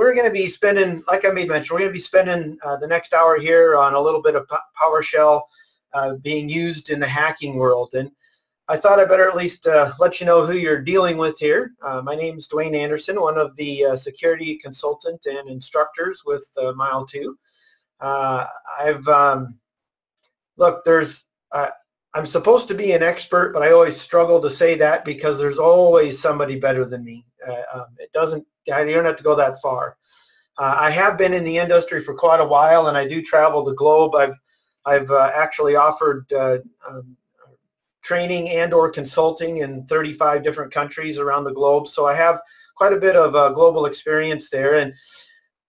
we're going to be spending, like I made mention, we're going to be spending uh, the next hour here on a little bit of PowerShell uh, being used in the hacking world. And I thought I better at least uh, let you know who you're dealing with here. Uh, my name is Dwayne Anderson, one of the uh, security consultant and instructors with uh, Mile 2. Uh, I've, um, look, there's, I'm supposed to be an expert, but I always struggle to say that because there's always somebody better than me. Um, it doesn't, you don't have to go that far. I have been in the industry for quite a while and I do travel the globe. I've, I've actually offered um, training and or consulting in 35 different countries around the globe. So I have quite a bit of uh, global experience there. And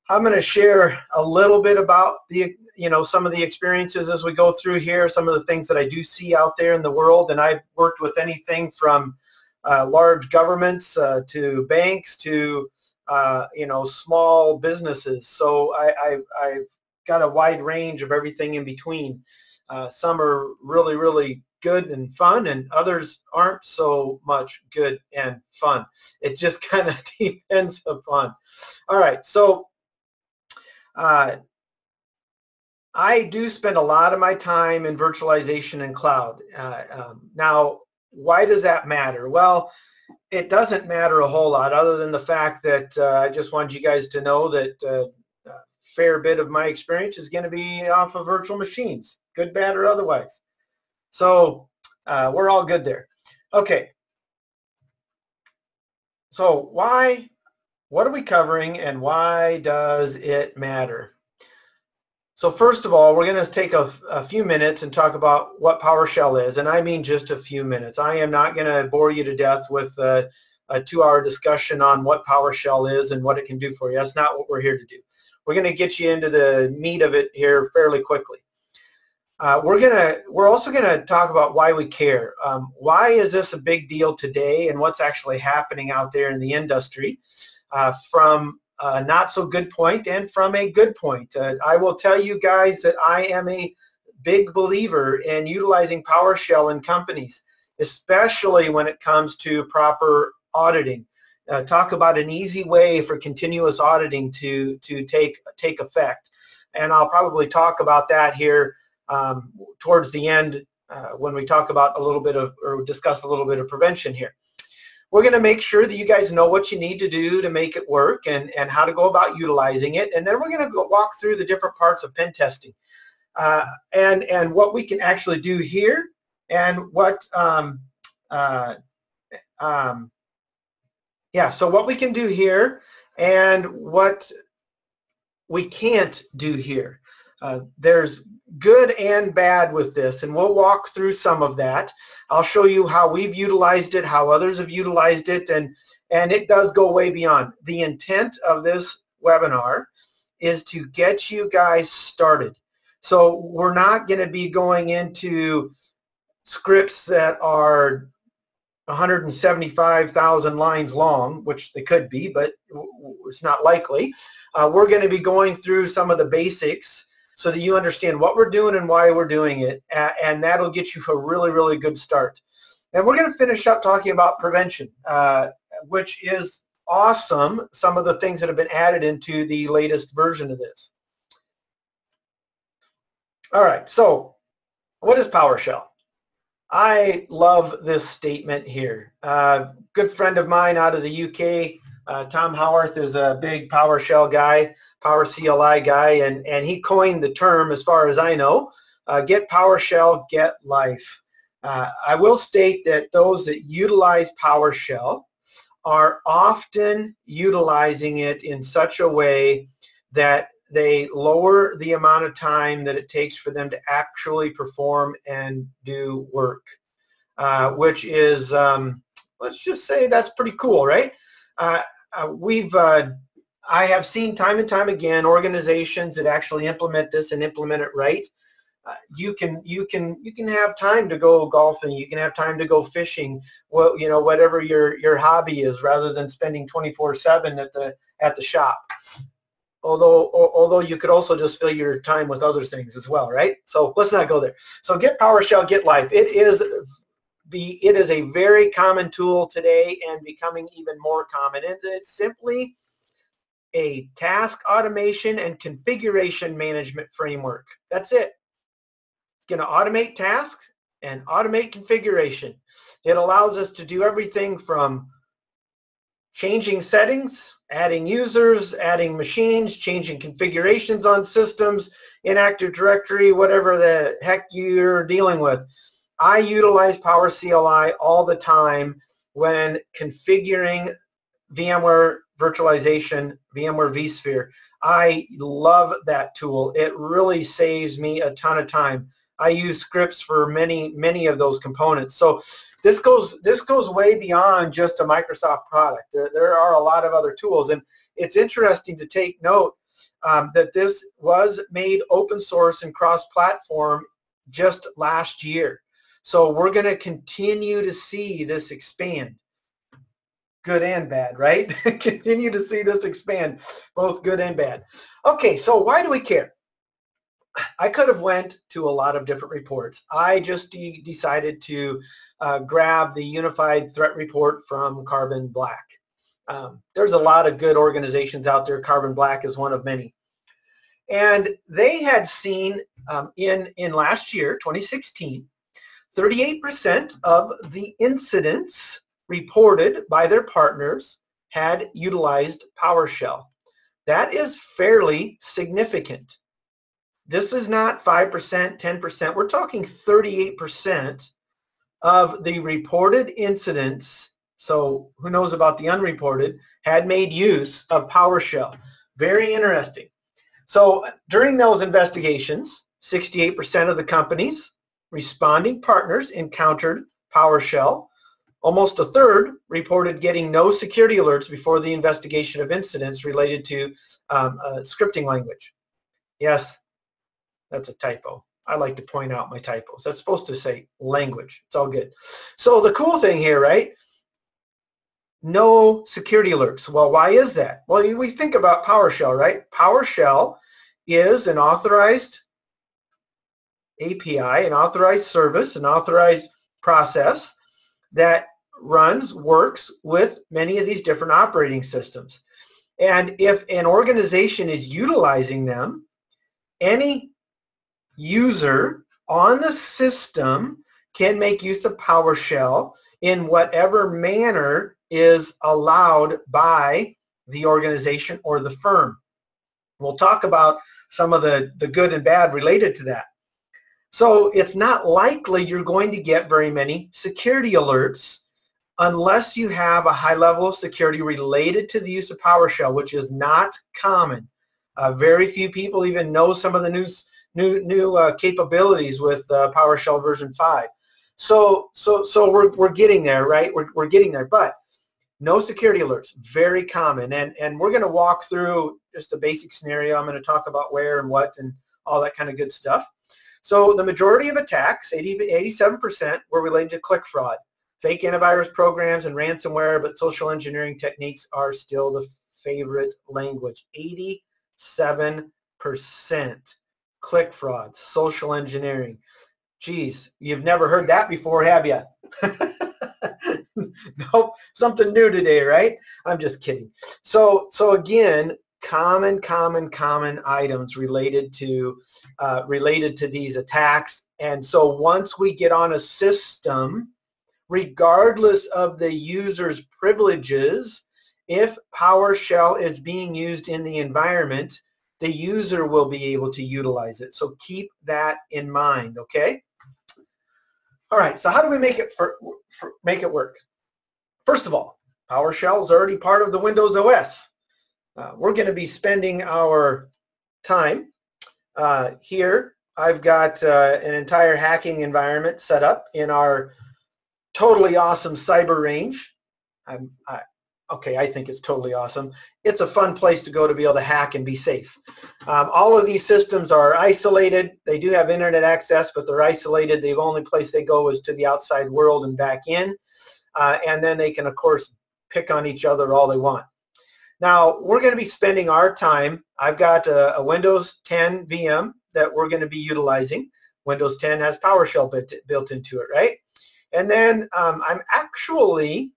I'm going to share a little bit about the, you know, some of the experiences as we go through here, some of the things that I do see out there in the world. And I've worked with anything from uh, large governments uh, to banks to, uh, you know, small businesses. So I, I've got a wide range of everything in between. Uh, some are really, really good and fun and others aren't so much good and fun. It just kind of depends upon. All right, so uh, I do spend a lot of my time in virtualization and cloud. Uh, um, now, why does that matter? Well, it doesn't matter a whole lot other than the fact that uh, I just wanted you guys to know that uh, a fair bit of my experience is going to be off of virtual machines, good, bad, or otherwise. So uh, we're all good there. Okay. So why, what are we covering and why does it matter? So first of all, we're going to take a, a, few minutes and talk about what PowerShell is, and I mean just a few minutes. I am not going to bore you to death with a, a two-hour discussion on what PowerShell is and what it can do for you. That's not what we're here to do. We're going to get you into the meat of it here fairly quickly. Uh, we're gonna we're also gonna talk about why we care. Um, why is this a big deal today, and what's actually happening out there in the industry uh, from a not so good point and from a good point. Uh, I will tell you guys that I am a big believer in utilizing PowerShell in companies, especially when it comes to proper auditing. Uh, talk about an easy way for continuous auditing to to take take effect, and I'll probably talk about that here um, towards the end uh, when we talk about a little bit of, or discuss a little bit of prevention here. We're going to make sure that you guys know what you need to do to make it work and, and how to go about utilizing it. And then we're going to walk through the different parts of pen testing uh, and, and what we can actually do here and what, um, uh, um, yeah, so what we can do here and what we can't do here. Uh, there's good and bad with this, and we'll walk through some of that. I'll show you how we've utilized it, how others have utilized it, and, and it does go way beyond. The intent of this webinar is to get you guys started. So we're not going to be going into scripts that are 175,000 lines long, which they could be, but it's not likely. Uh, we're going to be going through some of the basics so that you understand what we're doing and why we're doing it, and that'll get you a really, really good start. And we're going to finish up talking about prevention, uh, which is awesome, some of the things that have been added into the latest version of this. All right, so what is PowerShell? I love this statement here. Uh, good friend of mine out of the UK, uh, Tom Howarth, is a big PowerShell guy. Power CLI guy, and, and he coined the term, as far as I know, uh, get PowerShell, get life. Uh, I will state that those that utilize PowerShell are often utilizing it in such a way that they lower the amount of time that it takes for them to actually perform and do work, uh, which is, um, let's just say that's pretty cool, right? Uh, uh, we've uh, I have seen time and time again organizations that actually implement this and implement it right. Uh, you can you can you can have time to go golfing. You can have time to go fishing. Well, you know whatever your your hobby is, rather than spending 24/7 at the at the shop. Although although you could also just fill your time with other things as well, right? So let's not go there. So get PowerShell, get life. It is the it is a very common tool today and becoming even more common. And it's simply a task automation and configuration management framework. That's it. It's going to automate tasks and automate configuration. It allows us to do everything from changing settings, adding users, adding machines, changing configurations on systems, in Active Directory, whatever the heck you're dealing with. I utilize Power CLI all the time when configuring VMware virtualization, VMware vSphere. I love that tool. It really saves me a ton of time. I use scripts for many, many of those components. So this goes, this goes way beyond just a Microsoft product. There, there are a lot of other tools. And it's interesting to take note um, that this was made open source and cross-platform just last year. So we're going to continue to see this expand. Good and bad, right? continue to see this expand, both good and bad. Okay, so why do we care? I could have went to a lot of different reports. I just de decided to uh, grab the Unified Threat Report from Carbon Black. Um, there's a lot of good organizations out there. Carbon Black is one of many. And they had seen um, in, in last year, 2016, 38% of the incidents reported by their partners had utilized PowerShell. That is fairly significant. This is not 5%, 10%. We're talking 38% of the reported incidents, so who knows about the unreported, had made use of PowerShell. Very interesting. So during those investigations, 68% of the companies responding partners encountered PowerShell. Almost a third reported getting no security alerts before the investigation of incidents related to um, scripting language. Yes, that's a typo. I like to point out my typos. That's supposed to say language. It's all good. So the cool thing here, right? No security alerts. Well, why is that? Well, we think about PowerShell, right? PowerShell is an authorized API, an authorized service, an authorized process that runs, works with many of these different operating systems. And if an organization is utilizing them, any user on the system can make use of PowerShell in whatever manner is allowed by the organization or the firm. We'll talk about some of the, the good and bad related to that. So it's not likely you're going to get very many security alerts unless you have a high level of security related to the use of PowerShell, which is not common. Uh, very few people even know some of the news new new uh, capabilities with uh, PowerShell version 5. So so so we're we're getting there, right? We're we're getting there, but no security alerts, very common. And and we're going to walk through just a basic scenario. I'm going to talk about where and what and all that kind of good stuff. So the majority of attacks, 80, 87%, were related to click fraud. Fake antivirus programs and ransomware, but social engineering techniques are still the favorite language. 87% click fraud, social engineering. Geez, you've never heard that before, have you? nope, something new today, right? I'm just kidding. So, so again, common, common, common items related to uh, related to these attacks. And so once we get on a system, regardless of the user's privileges, if PowerShell is being used in the environment, the user will be able to utilize it. So keep that in mind, okay? All right, so how do we make it for, for make it work? First of all, PowerShell is already part of the Windows OS. Uh, we're going to be spending our time uh, here. I've got uh, an entire hacking environment set up in our totally awesome cyber range. I'm, I, okay, I think it's totally awesome. It's a fun place to go to be able to hack and be safe. Um, all of these systems are isolated. They do have internet access, but they're isolated. The only place they go is to the outside world and back in. Uh, and then they can, of course, pick on each other all they want. Now, we're going to be spending our time, I've got a, a Windows 10 VM that we're going to be utilizing. Windows 10 has PowerShell built, built into it, right? And then um, I'm actually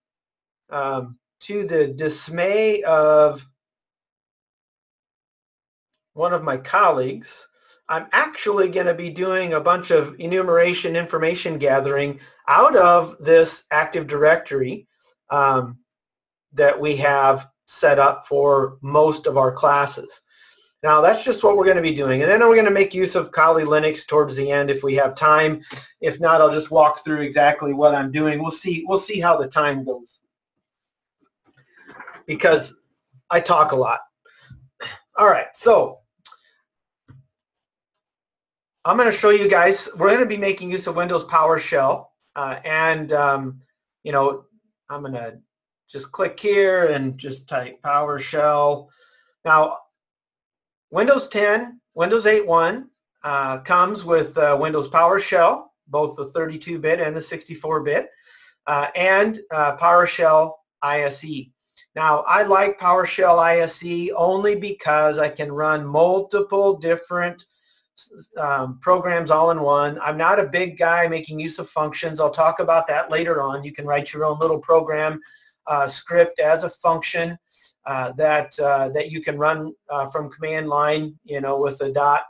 um, to the dismay of one of my colleagues, I'm actually going to be doing a bunch of enumeration information gathering out of this Active Directory um, that we have set up for most of our classes. Now that's just what we're going to be doing. And then we're going to make use of Kali Linux towards the end if we have time. If not, I'll just walk through exactly what I'm doing. We'll see, we'll see how the time goes. Because I talk a lot. All right, so I'm going to show you guys, we're going to be making use of Windows PowerShell. Uh, and, um, you know, I'm going to just click here and just type PowerShell. Now, Windows 10, Windows 8.1 uh, comes with uh, Windows PowerShell, both the 32-bit and the 64-bit, uh, and uh, PowerShell ISE. Now, I like PowerShell ISE only because I can run multiple different um, programs all in one. I'm not a big guy making use of functions. I'll talk about that later on. You can write your own little program script as a function uh, that uh, that you can run uh, from command line, you know, with a dot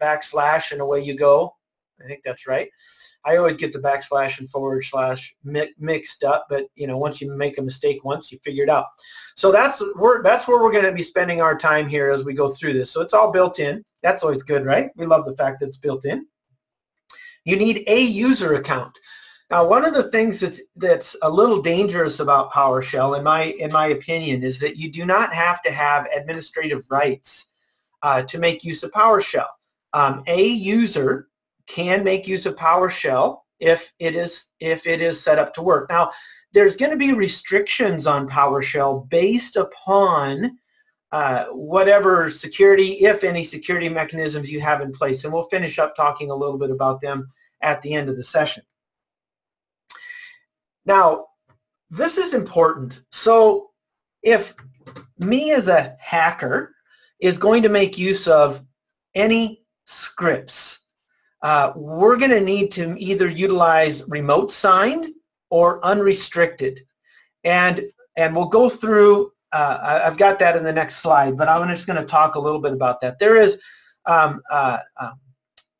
backslash and away you go. I think that's right. I always get the backslash and forward slash mi mixed up, but you know, once you make a mistake once, you figure it out. So that's where that's where we're going to be spending our time here as we go through this. So it's all built in. That's always good, right? We love the fact that it's built in. You need a user account. Now, one of the things that's that's a little dangerous about PowerShell, in my in my opinion, is that you do not have to have administrative rights uh, to make use of PowerShell. Um, a user can make use of PowerShell if it is if it is set up to work. Now, there's going to be restrictions on PowerShell based upon uh, whatever security, if any security mechanisms you have in place, and we'll finish up talking a little bit about them at the end of the session. Now, this is important. So if me as a hacker is going to make use of any scripts, uh, we're going to need to either utilize remote signed or unrestricted. And, and we'll go through, uh, I've got that in the next slide, but I'm just going to talk a little bit about that. There is, um, uh, um,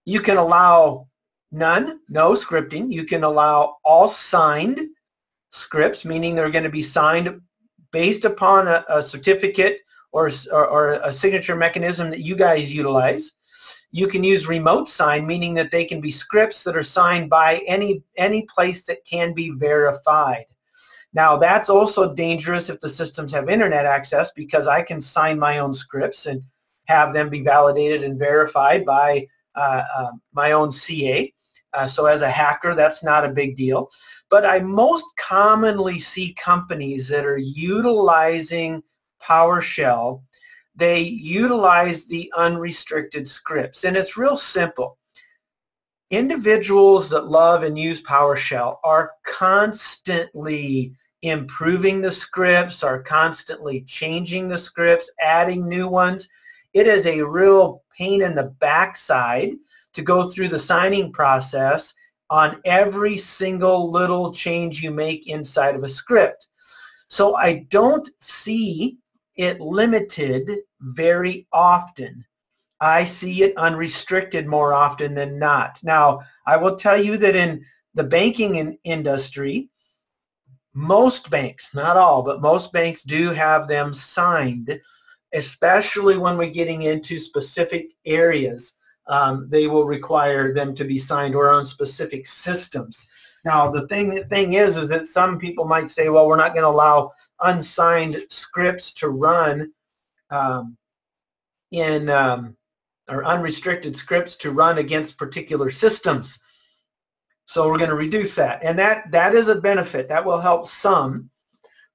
you can allow none, no scripting. You can allow all signed scripts, meaning they're going to be signed based upon a, a certificate or, or, or, a signature mechanism that you guys utilize. You can use remote sign, meaning that they can be scripts that are signed by any, any place that can be verified. Now that's also dangerous if the systems have internet access because I can sign my own scripts and have them be validated and verified by uh, uh, my own CA. Uh, so as a hacker, that's not a big deal. But I most commonly see companies that are utilizing PowerShell. They utilize the unrestricted scripts. And it's real simple. Individuals that love and use PowerShell are constantly improving the scripts, are constantly changing the scripts, adding new ones. It is a real pain in the backside to go through the signing process on every single little change you make inside of a script. So I don't see it limited very often. I see it unrestricted more often than not. Now, I will tell you that in the banking in industry, most banks, not all, but most banks do have them signed, especially when we're getting into specific areas um, they will require them to be signed or on specific systems. Now, the thing, thing is, is that some people might say, well, we're not going to allow unsigned scripts to run um, in, um, or unrestricted scripts to run against particular systems. So we're going to reduce that. And that, that is a benefit. That will help some,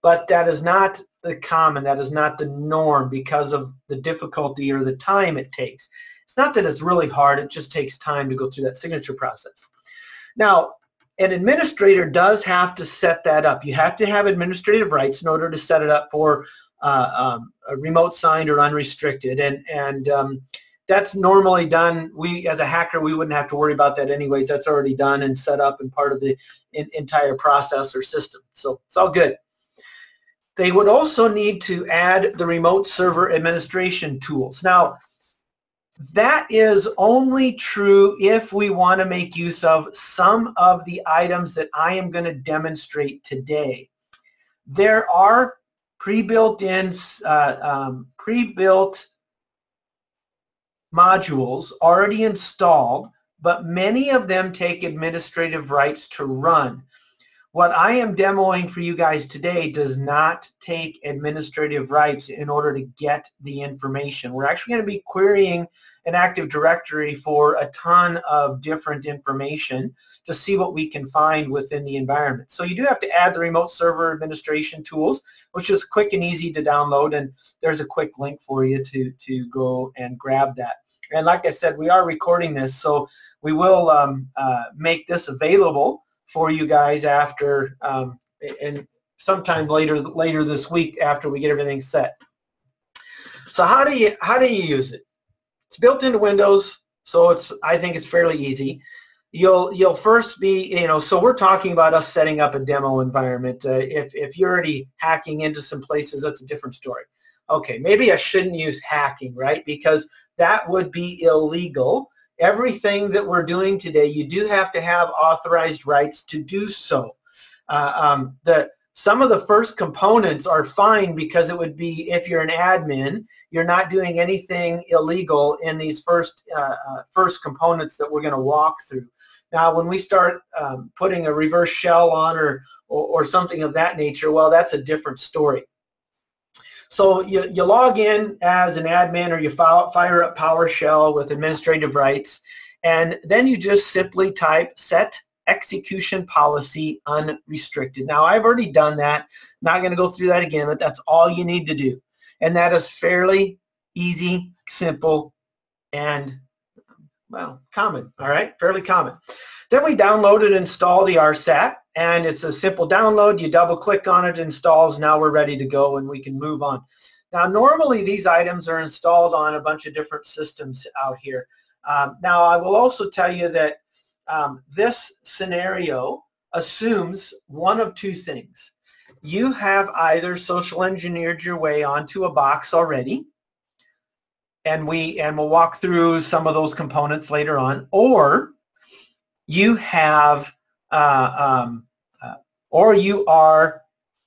but that is not the common. That is not the norm because of the difficulty or the time it takes. It's not that it's really hard, it just takes time to go through that signature process. Now, an administrator does have to set that up. You have to have administrative rights in order to set it up for uh, um, remote signed or unrestricted. And, and um, that's normally done. We, as a hacker, we wouldn't have to worry about that anyways. That's already done and set up and part of the in, entire process or system. So it's all good. They would also need to add the remote server administration tools. Now, that is only true if we want to make use of some of the items that I am going to demonstrate today. There are pre-built in uh, um, pre-built modules already installed, but many of them take administrative rights to run. What I am demoing for you guys today does not take administrative rights in order to get the information. We're actually going to be querying an Active Directory for a ton of different information to see what we can find within the environment. So you do have to add the remote server administration tools, which is quick and easy to download, and there's a quick link for you to, to go and grab that. And like I said, we are recording this, so we will um, uh, make this available for you guys after um, and sometime later later this week after we get everything set. So how do you how do you use it? It's built into Windows, so it's I think it's fairly easy. You'll you'll first be you know so we're talking about us setting up a demo environment. Uh, if if you're already hacking into some places, that's a different story. Okay, maybe I shouldn't use hacking, right? Because that would be illegal everything that we're doing today, you do have to have authorized rights to do so. Uh, um, the, some of the first components are fine because it would be if you're an admin, you're not doing anything illegal in these first, uh, uh, first components that we're going to walk through. Now, when we start um, putting a reverse shell on or, or, or something of that nature, well, that's a different story. So you, you log in as an admin or you file, fire up PowerShell with administrative rights, and then you just simply type set execution policy unrestricted. Now I've already done that. Not going to go through that again, but that's all you need to do. And that is fairly easy, simple, and well, common, all right, fairly common. Then we download and install the RSAT and it's a simple download. You double click on it, installs. Now we're ready to go and we can move on. Now normally these items are installed on a bunch of different systems out here. Um, now I will also tell you that um, this scenario assumes one of two things. You have either social engineered your way onto a box already, and we and we'll walk through some of those components later on, or you have uh, um, uh, or you are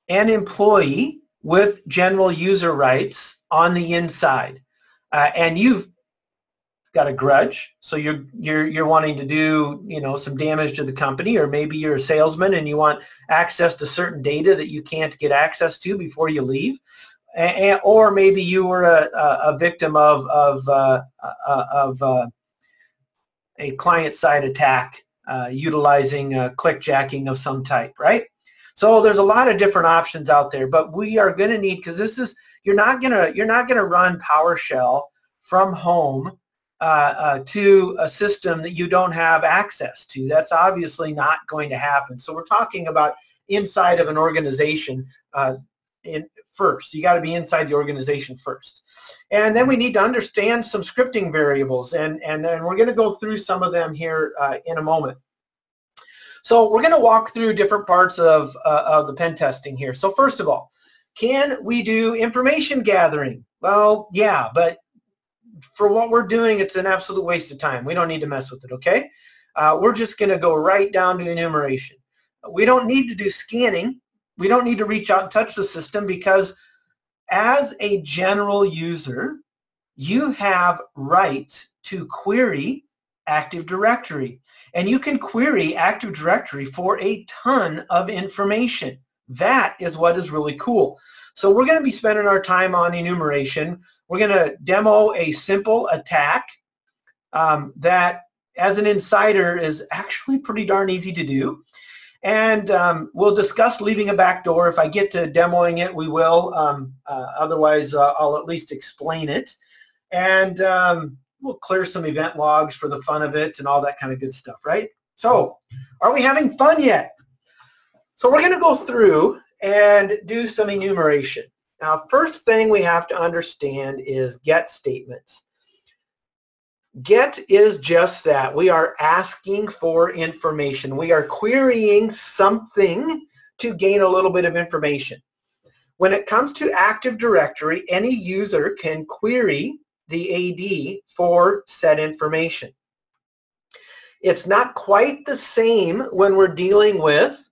an employee with general user rights on the inside, uh, and you've got a grudge, so you're you're you're wanting to do you know some damage to the company, or maybe you're a salesman and you want access to certain data that you can't get access to before you leave, and, or maybe you were a, a victim of of uh, uh of uh, a client side attack uh, utilizing clickjacking of some type, right? So there's a lot of different options out there, but we are going to need because this is you're not gonna you're not gonna run PowerShell from home uh, uh, to a system that you don't have access to. That's obviously not going to happen. So we're talking about inside of an organization uh, in, first. You got to be inside the organization first. And then we need to understand some scripting variables, and, and, and we're going to go through some of them here uh, in a moment. So we're going to walk through different parts of, uh, of the pen testing here. So first of all, can we do information gathering? Well, yeah, but for what we're doing, it's an absolute waste of time. We don't need to mess with it, okay? Uh, we're just going to go right down to enumeration. We don't need to do scanning we don't need to reach out and touch the system because as a general user, you have rights to query Active Directory. And you can query Active Directory for a ton of information. That is what is really cool. So we're going to be spending our time on enumeration. We're going to demo a simple attack um, that, as an insider, is actually pretty darn easy to do. And um, we'll discuss leaving a back door. If I get to demoing it, we will. Um, uh, otherwise, uh, I'll at least explain it. And um, we'll clear some event logs for the fun of it and all that kind of good stuff, right? So are we having fun yet? So we're going to go through and do some enumeration. Now, first thing we have to understand is get statements. Get is just that. We are asking for information. We are querying something to gain a little bit of information. When it comes to Active Directory, any user can query the AD for said information. It's not quite the same when we're dealing with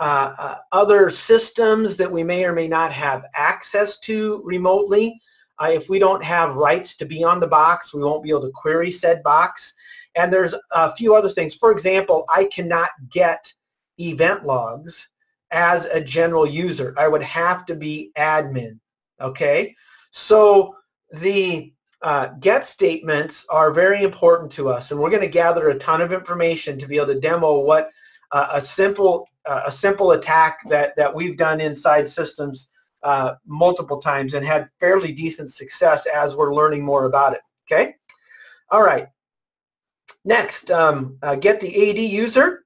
uh, uh, other systems that we may or may not have access to remotely. Uh, if we don't have rights to be on the box, we won't be able to query said box. And there's a few other things. For example, I cannot get event logs as a general user. I would have to be admin. Okay? So the uh, get statements are very important to us, and we're going to gather a ton of information to be able to demo what uh, a simple uh, a simple attack that that we've done inside systems uh, multiple times and had fairly decent success as we're learning more about it. Okay, all right. Next, um, uh, get the AD user.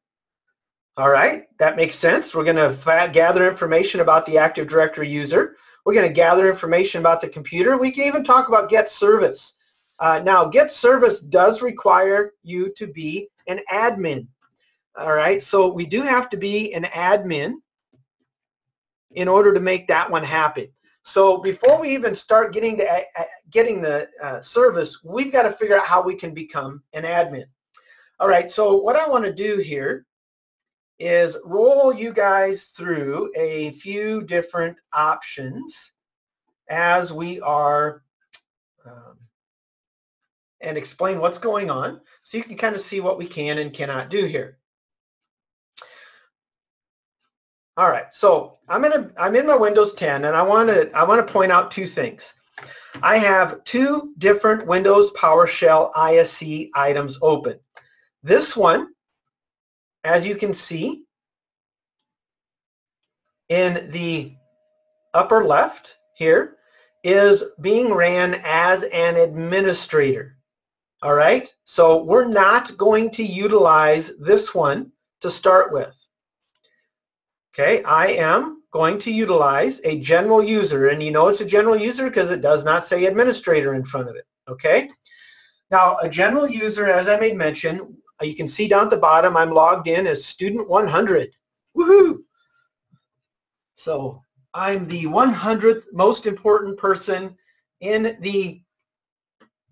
All right, that makes sense. We're going to gather information about the Active Directory user. We're going to gather information about the computer. We can even talk about get service. Uh, now, get service does require you to be an admin. All right, so we do have to be an admin in order to make that one happen. So before we even start getting to uh, uh getting the uh, service, we've got to figure out how we can become an admin. All right, so what I want to do here is roll you guys through a few different options as we are um, and explain what's going on so you can kind of see what we can and cannot do here. All right, so I'm in a I'm in my Windows 10 and I want to I want to point out two things. I have two different Windows PowerShell ISC items open. This one as you can see in the upper left here is being ran as an administrator. All right, so we're not going to utilize this one to start with. Okay, I am going to utilize a general user, and you know it's a general user because it does not say administrator in front of it. Okay, now a general user, as I made mention, uh, you can see down at the bottom, I'm logged in as student 100. Woohoo! So I'm the 100th most important person in the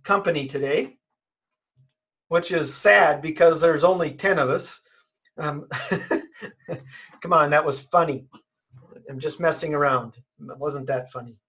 company today, which is sad because there's only 10 of us. Um, come on, that was funny. I'm just messing around. It wasn't that funny.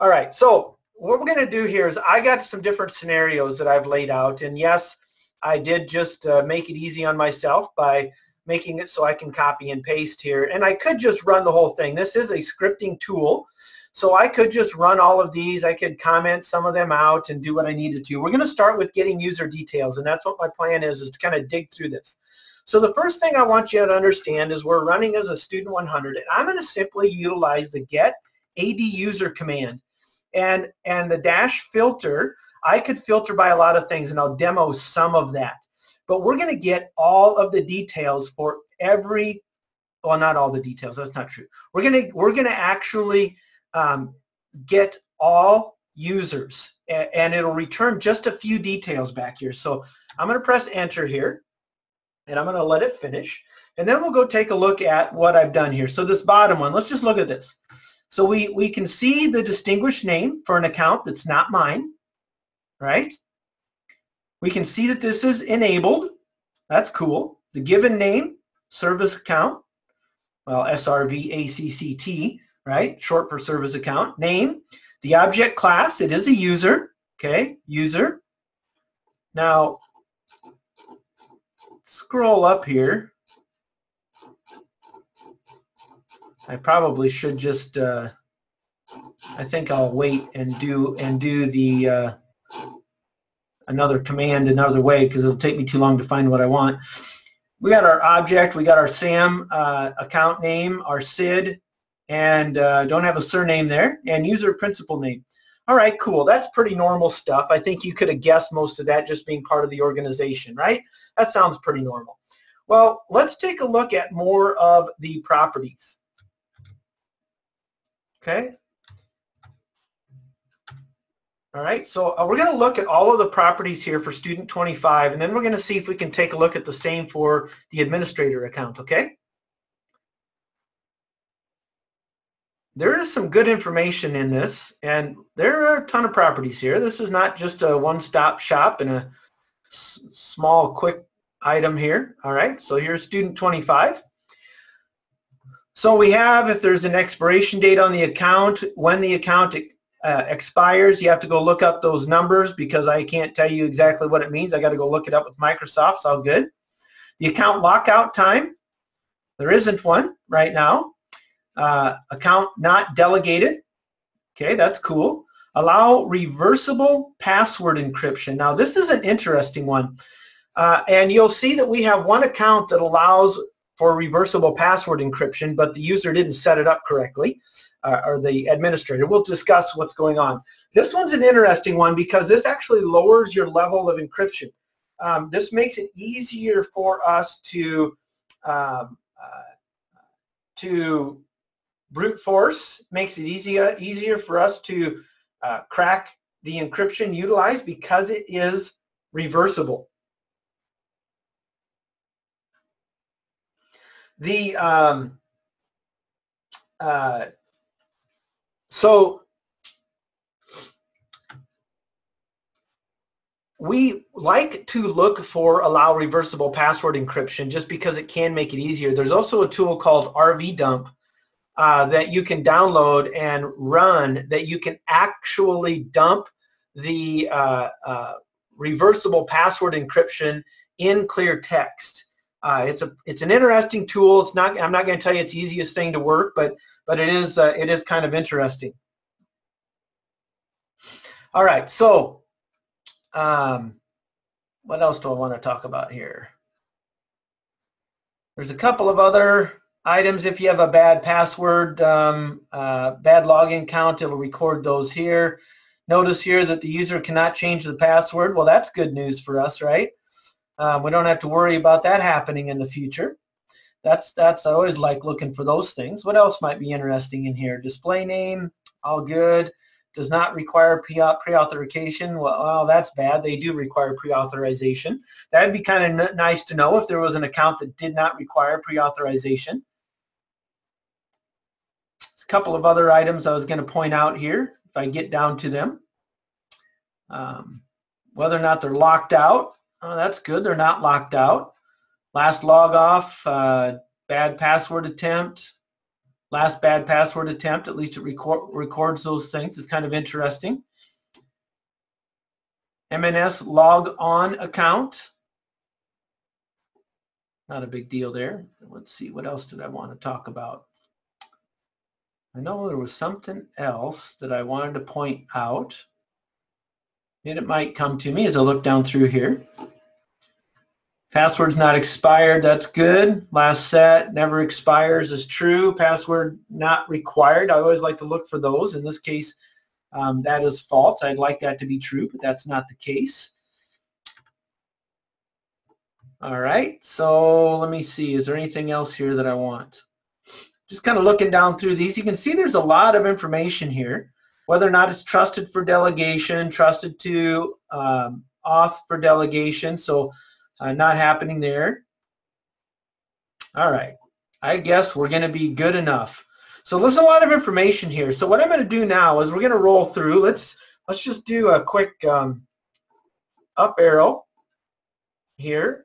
All right, so what we're going to do here is I got some different scenarios that I've laid out. And yes, I did just uh, make it easy on myself by making it so I can copy and paste here. And I could just run the whole thing. This is a scripting tool. So I could just run all of these. I could comment some of them out and do what I needed to. We're going to start with getting user details. And that's what my plan is, is to kind of dig through this. So the first thing I want you to understand is we're running as a student 100. And I'm going to simply utilize the get AD user command. And, and the dash filter I could filter by a lot of things and I'll demo some of that. But we're going to get all of the details for every, well, not all the details. That's not true. We're going to, we're going to actually um, get all users and, and it'll return just a few details back here. So I'm going to press enter here and I'm going to let it finish. And then we'll go take a look at what I've done here. So this bottom one, let's just look at this. So we, we can see the distinguished name for an account that's not mine right? We can see that this is enabled. That's cool. The given name, service account, well, SRVACCT, right? Short for service account. Name, the object class, it is a user, okay? User. Now, scroll up here. I probably should just, uh, I think I'll wait and do and do the uh, another command another way because it'll take me too long to find what I want. We got our object, we got our SAM uh, account name, our SID, and uh, don't have a surname there, and user principal name. All right, cool. That's pretty normal stuff. I think you could have guessed most of that just being part of the organization, right? That sounds pretty normal. Well, let's take a look at more of the properties. Okay, all right, so uh, we're going to look at all of the properties here for student 25, and then we're going to see if we can take a look at the same for the administrator account, okay? There is some good information in this, and there are a ton of properties here. This is not just a one-stop shop and a small, quick item here. All right, so here's student 25. So we have, if there's an expiration date on the account, when the account uh, expires, you have to go look up those numbers because I can't tell you exactly what it means. I got to go look it up with Microsoft, so all good. The account lockout time, there isn't one right now. Uh, account not delegated. Okay, that's cool. Allow reversible password encryption. Now this is an interesting one. Uh, and you'll see that we have one account that allows for reversible password encryption, but the user didn't set it up correctly, uh, or the administrator. We'll discuss what's going on. This one's an interesting one because this actually lowers your level of encryption. Um, this makes it easier for us to um, uh, to brute force makes it easier easier for us to uh, crack the encryption utilized because it is reversible. The um, uh, so we like to look for allow reversible password encryption just because it can make it easier. There's also a tool called RVDump uh, that you can download and run that you can actually dump the uh, uh, reversible password encryption in clear text. Uh, it's a it's an interesting tool. It's not I'm not going to tell you it's the easiest thing to work, but but it is uh, it is kind of interesting. All right, so um, what else do I want to talk about here? There's a couple of other items if you have a bad password, um, uh, bad login count, it'll record those here. Notice here that the user cannot change the password. Well, that's good news for us, right? Um, we don't have to worry about that happening in the future. That's, that's, I always like looking for those things. What else might be interesting in here? Display name, all good. Does not require pre-authorization. Well, well, that's bad. They do require pre-authorization. That'd be kind of nice to know if there was an account that did not require pre-authorization a couple of other items I was going to point out here if I get down to them. Um, whether or not they're locked out, oh, that's good. They're not locked out. Last log off, uh, bad password attempt, last bad password attempt, at least it record, records those things. It's kind of interesting. MNS log on account. Not a big deal there. Let's see, what else did I want to talk about? I know there was something else that I wanted to point out. And it might come to me as I look down through here. Password's not expired, that's good. Last set, never expires is true. Password not required, I always like to look for those. In this case, um, that is false. I'd like that to be true, but that's not the case. All right, so let me see. Is there anything else here that I want? Just kind of looking down through these, you can see there's a lot of information here, whether or not it's trusted for delegation, trusted to um, auth for delegation, so uh, not happening there. All right, I guess we're going to be good enough. So there's a lot of information here. So what I'm going to do now is we're going to roll through. Let's let's just do a quick um, up arrow here.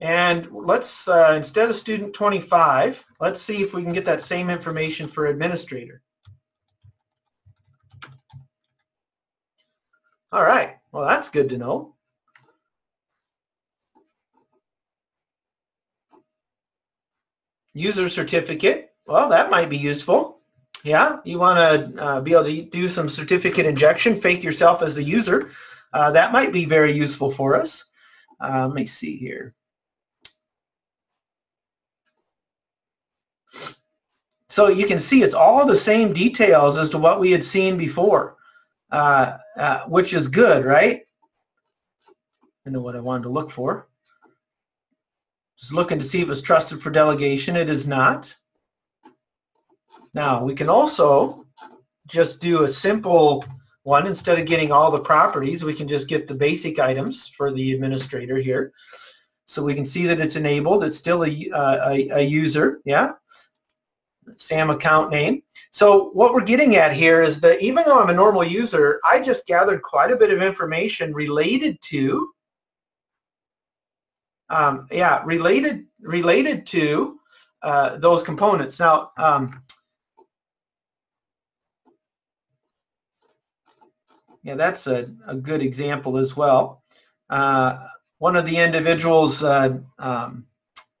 And let's, uh, instead of student 25, let's see if we can get that same information for administrator. All right, well that's good to know. User certificate, well that might be useful. Yeah, you want to uh, be able to do some certificate injection, fake yourself as the user. Uh, that might be very useful for us. Uh, let me see here. So you can see it's all the same details as to what we had seen before, uh, uh, which is good, right? I know what I wanted to look for. Just looking to see if it's trusted for delegation. It is not. Now, we can also just do a simple one. Instead of getting all the properties, we can just get the basic items for the administrator here. So we can see that it's enabled. It's still a, uh, a, a user, yeah? SAM account name. So what we're getting at here is that even though I'm a normal user, I just gathered quite a bit of information related to, um, yeah, related related to uh, those components. Now, um, yeah, that's a, a good example as well. Uh, one of the individuals uh, um,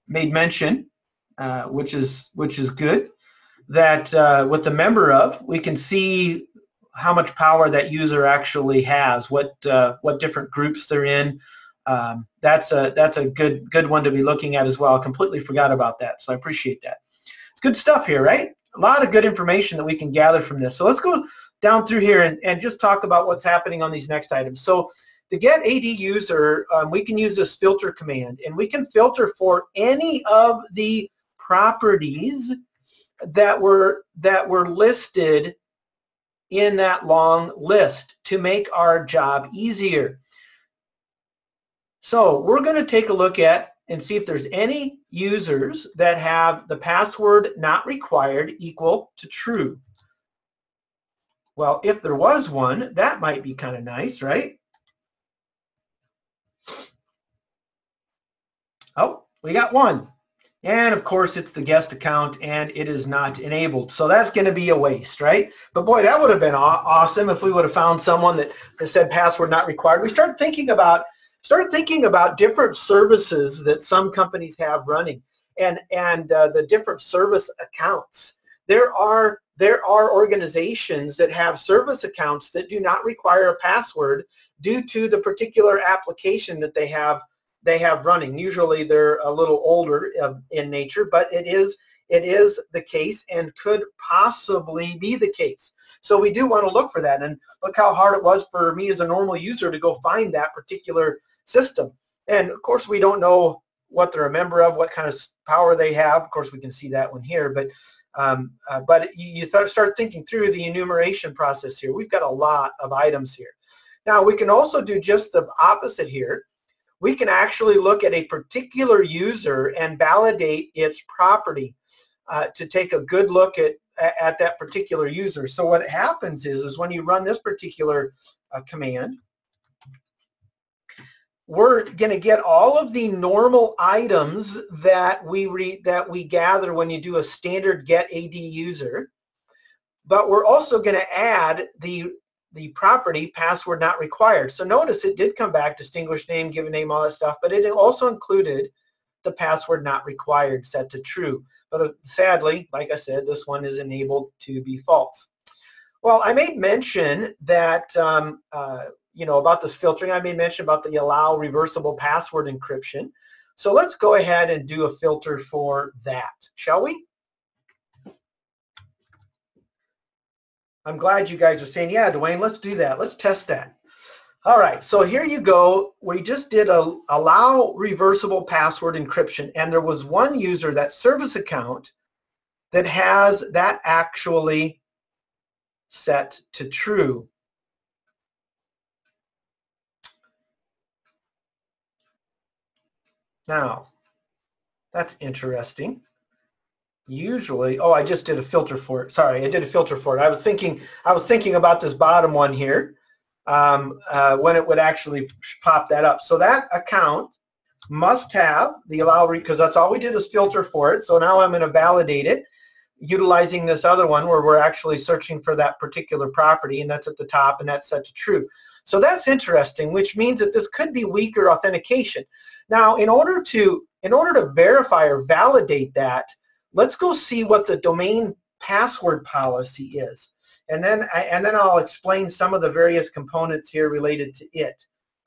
made mention, uh, which is which is good, that uh, with the member of, we can see how much power that user actually has, what uh, what different groups they're in. Um, that's a that's a good good one to be looking at as well. I completely forgot about that, so I appreciate that. It's good stuff here, right? A lot of good information that we can gather from this. So let's go down through here and, and just talk about what's happening on these next items. So to get AD user, um, we can use this filter command, and we can filter for any of the properties that were that were listed in that long list to make our job easier. So we're going to take a look at and see if there's any users that have the password not required equal to true. Well, if there was one, that might be kind of nice, right? Oh, we got one. And of course, it's the guest account and it is not enabled. So that's going to be a waste, right? But boy, that would have been awesome if we would have found someone that, said password not required. We start thinking about start thinking about different services that some companies have running and and uh, the different service accounts. There are there are organizations that have service accounts that do not require a password due to the particular application that they have they have running. Usually they're a little older uh, in nature, but it is it is the case and could possibly be the case. So we do want to look for that. And look how hard it was for me as a normal user to go find that particular system. And of course, we don't know what they're a member of, what kind of power they have. Of course, we can see that one here. But um, uh, but you, you start thinking through the enumeration process here. We've got a lot of items here. Now, we can also do just the opposite here we can actually look at a particular user and validate its property uh, to take a good look at, at that particular user. So what happens is, is when you run this particular uh, command, we're going to get all of the normal items that we re, that we gather when you do a standard get AD user, but we're also going to add the the property password not required. So notice it did come back, distinguished name, given name, all that stuff, but it also included the password not required set to true. But uh, sadly, like I said, this one is enabled to be false. Well, I made mention that, um, uh, you know, about this filtering. I made mention about the allow reversible password encryption. So let's go ahead and do a filter for that, shall we? I'm glad you guys are saying, yeah, Dwayne, let's do that. Let's test that. All right, so here you go. We just did a allow reversible password encryption, and there was one user, that service account, that has that actually set to true. Now, that's interesting usually oh I just did a filter for it. Sorry I did a filter for it. I was thinking I was thinking about this bottom one here um, uh, when it would actually pop that up. So that account must have the allow because that's all we did is filter for it. So now I'm going to validate it utilizing this other one where we're actually searching for that particular property and that's at the top and that's set to true. So that's interesting which means that this could be weaker authentication. Now in order to in order to verify or validate that let's go see what the domain password policy is. And then, I, and then I'll explain some of the various components here related to it.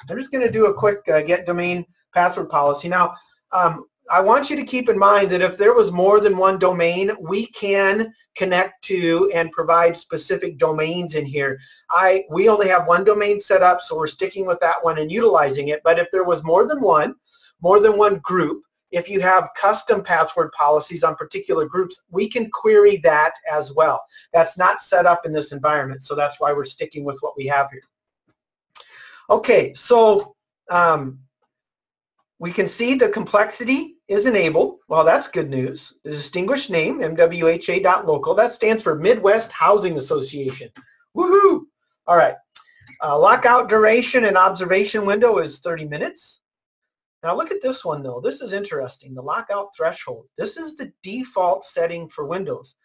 I'm just going to do a quick uh, get domain password policy. Now, um, I want you to keep in mind that if there was more than one domain, we can connect to and provide specific domains in here. I We only have one domain set up, so we're sticking with that one and utilizing it. But if there was more than one, more than one group, if you have custom password policies on particular groups, we can query that as well. That's not set up in this environment, so that's why we're sticking with what we have here. Okay, so um, we can see the complexity is enabled. Well, that's good news. The distinguished name, MWHA.local, that stands for Midwest Housing Association. Woohoo! All right. Uh, lockout duration and observation window is 30 minutes. Now look at this one though. This is interesting. The lockout threshold. This is the default setting for Windows.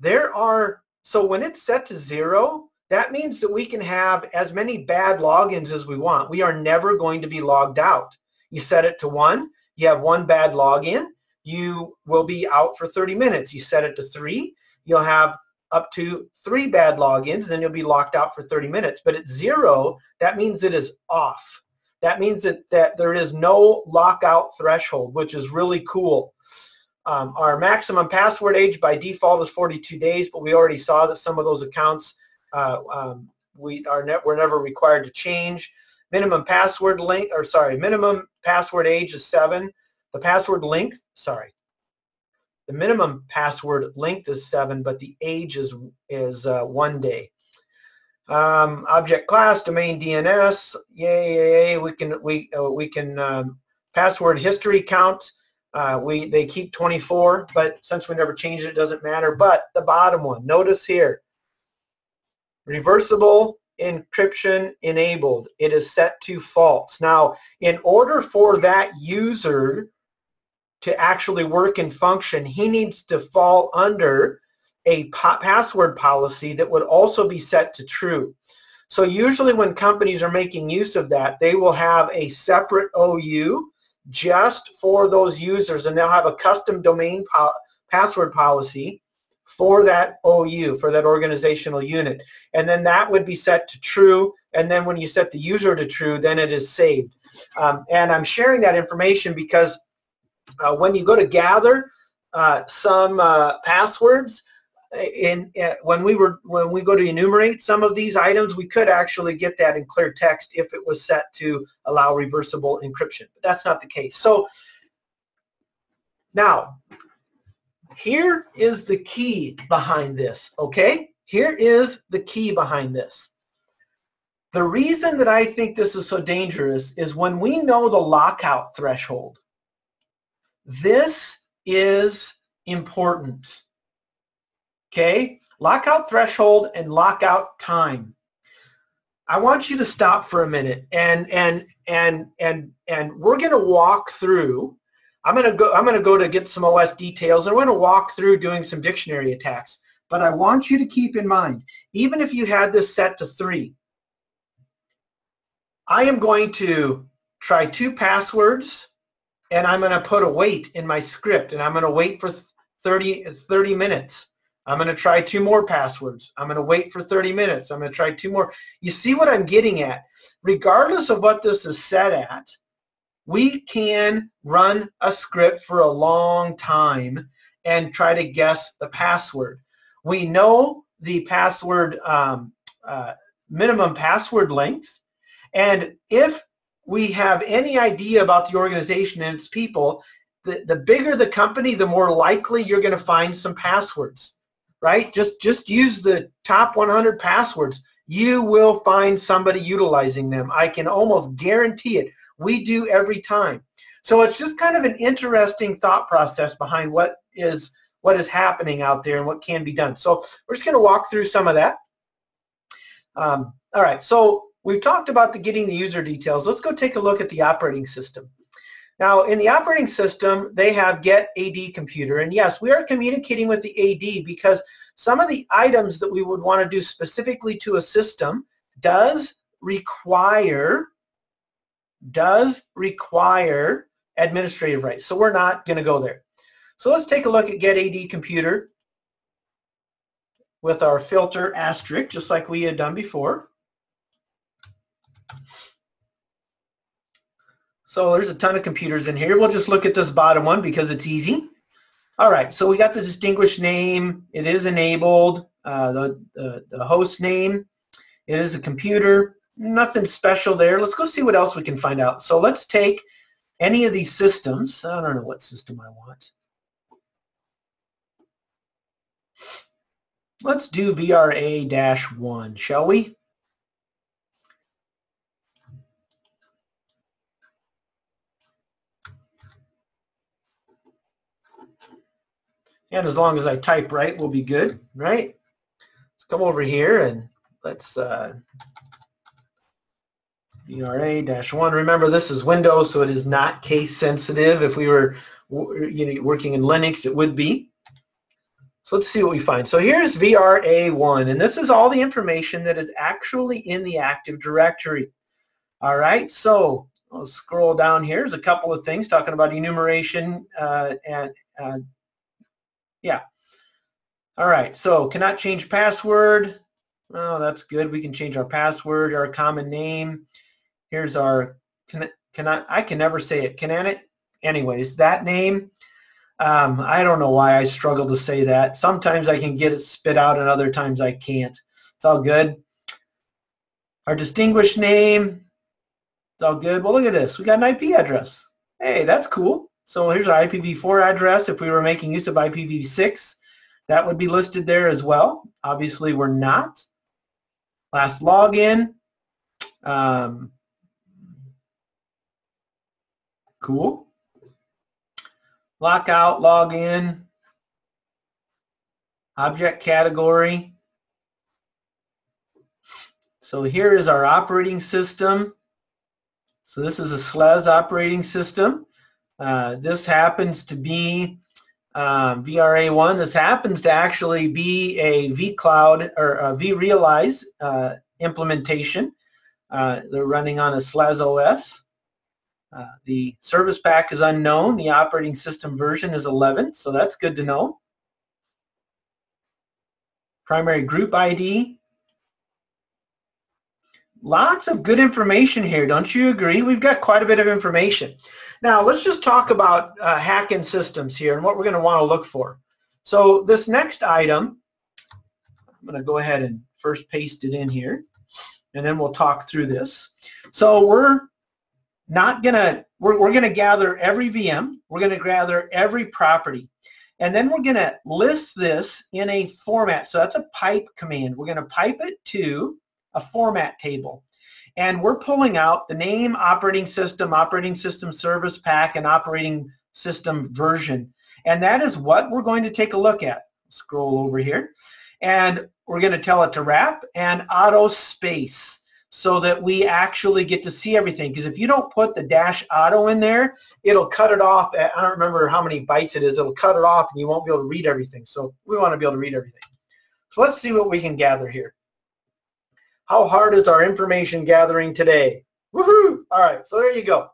There are, so when it's set to zero, that means that we can have as many bad logins as we want. We are never going to be logged out. You set it to one, you have one bad login, you will be out for 30 minutes. You set it to three, you'll have up to three bad logins, and then you'll be locked out for 30 minutes. But at zero, that means it is off. That means that, that there is no lockout threshold, which is really cool. Um, our maximum password age by default is 42 days, but we already saw that some of those accounts uh, um, we are ne we're never required to change. Minimum password length, or sorry, minimum password age is seven. The password length, sorry, the minimum password length is seven, but the age is is uh, one day. Um, object class, domain DNS, yay, yay, yay. We can we uh, we can um, password history count. Uh, we they keep 24, but since we never changed it, it doesn't matter. But the bottom one, notice here, reversible encryption enabled. It is set to false. Now, in order for that user to actually work and function, he needs to fall under a password policy that would also be set to true. So usually when companies are making use of that, they will have a separate OU just for those users and they'll have a custom domain po password policy for that OU, for that organizational unit. And then that would be set to true. And then when you set the user to true, then it is saved. Um, and I'm sharing that information because uh, when you go to gather uh, some uh, passwords, in, in, when we were when we go to enumerate some of these items, we could actually get that in clear text if it was set to allow reversible encryption. But that's not the case. So now, here is the key behind this. Okay, here is the key behind this. The reason that I think this is so dangerous is when we know the lockout threshold. This is important. Okay? Lockout threshold and lockout time. I want you to stop for a minute and and and and and we're going to walk through I'm going to go I'm going to go to get some OS details and we're going to walk through doing some dictionary attacks. But I want you to keep in mind, even if you had this set to 3, I am going to try two passwords and I'm going to put a wait in my script and I'm going to wait for 30, 30 minutes. I'm going to try two more passwords. I'm going to wait for 30 minutes. I'm going to try two more. You see what I'm getting at? Regardless of what this is set at, we can run a script for a long time and try to guess the password. We know the password um, uh, minimum password length. And if we have any idea about the organization and its people, the, the bigger the company, the more likely you're going to find some passwords, right? Just, just use the top 100 passwords. You will find somebody utilizing them. I can almost guarantee it. We do every time. So it's just kind of an interesting thought process behind what is what is happening out there and what can be done. So we're just going to walk through some of that. Um, all right, so we've talked about the getting the user details. Let's go take a look at the operating system. Now, in the operating system, they have get AD computer. And yes, we are communicating with the AD because some of the items that we would want to do specifically to a system does require does require administrative rights. So we're not going to go there. So let's take a look at get AD computer with our filter asterisk, just like we had done before. So there's a ton of computers in here. We'll just look at this bottom one because it's easy. All right, so we got the distinguished name. It is enabled. Uh, the, the, the host name. It is a computer. Nothing special there. Let's go see what else we can find out. So let's take any of these systems. I don't know what system I want. Let's do VRA-1, shall we? And as long as I type right, we'll be good, right? Let's come over here and let's uh, VRA-1. Remember, this is Windows, so it is not case sensitive. If we were you know, working in Linux, it would be. So let's see what we find. So here's VRA1, and this is all the information that is actually in the Active Directory. All right, so I'll scroll down here. There's a couple of things talking about enumeration uh, and uh, yeah. All right, so cannot change password. Oh, that's good. We can change our password, our common name. Here's our, can, can I, I can never say it. Can it? Anyways, that name, um, I don't know why I struggle to say that. Sometimes I can get it spit out and other times I can't. It's all good. Our distinguished name, it's all good. Well, look at this. We got an IP address. Hey, that's cool. So here's our IPv4 address. If we were making use of IPv6, that would be listed there as well. Obviously, we're not. Last login. Um, cool. Lockout, login. Object category. So here is our operating system. So this is a SLES operating system. Uh, this happens to be um, VRA1. This happens to actually be a vCloud or a vRealize uh, implementation. Uh, they're running on a SLES OS. Uh, the service pack is unknown. The operating system version is 11, so that's good to know. Primary group ID Lots of good information here, don't you agree? We've got quite a bit of information. Now, let's just talk about uh, hacking systems here and what we're going to want to look for. So this next item, I'm going to go ahead and first paste it in here, and then we'll talk through this. So we're not going to, we're, we're going to gather every VM. We're going to gather every property. And then we're going to list this in a format. So that's a pipe command. We're going to pipe it to a format table. And we're pulling out the name, operating system, operating system service pack, and operating system version. And that is what we're going to take a look at. Scroll over here. And we're going to tell it to wrap and auto space so that we actually get to see everything. Because if you don't put the dash auto in there, it'll cut it off. At, I don't remember how many bytes it is. It'll cut it off and you won't be able to read everything. So we want to be able to read everything. So let's see what we can gather here. How hard is our information gathering today? Woohoo! All right, so there you go.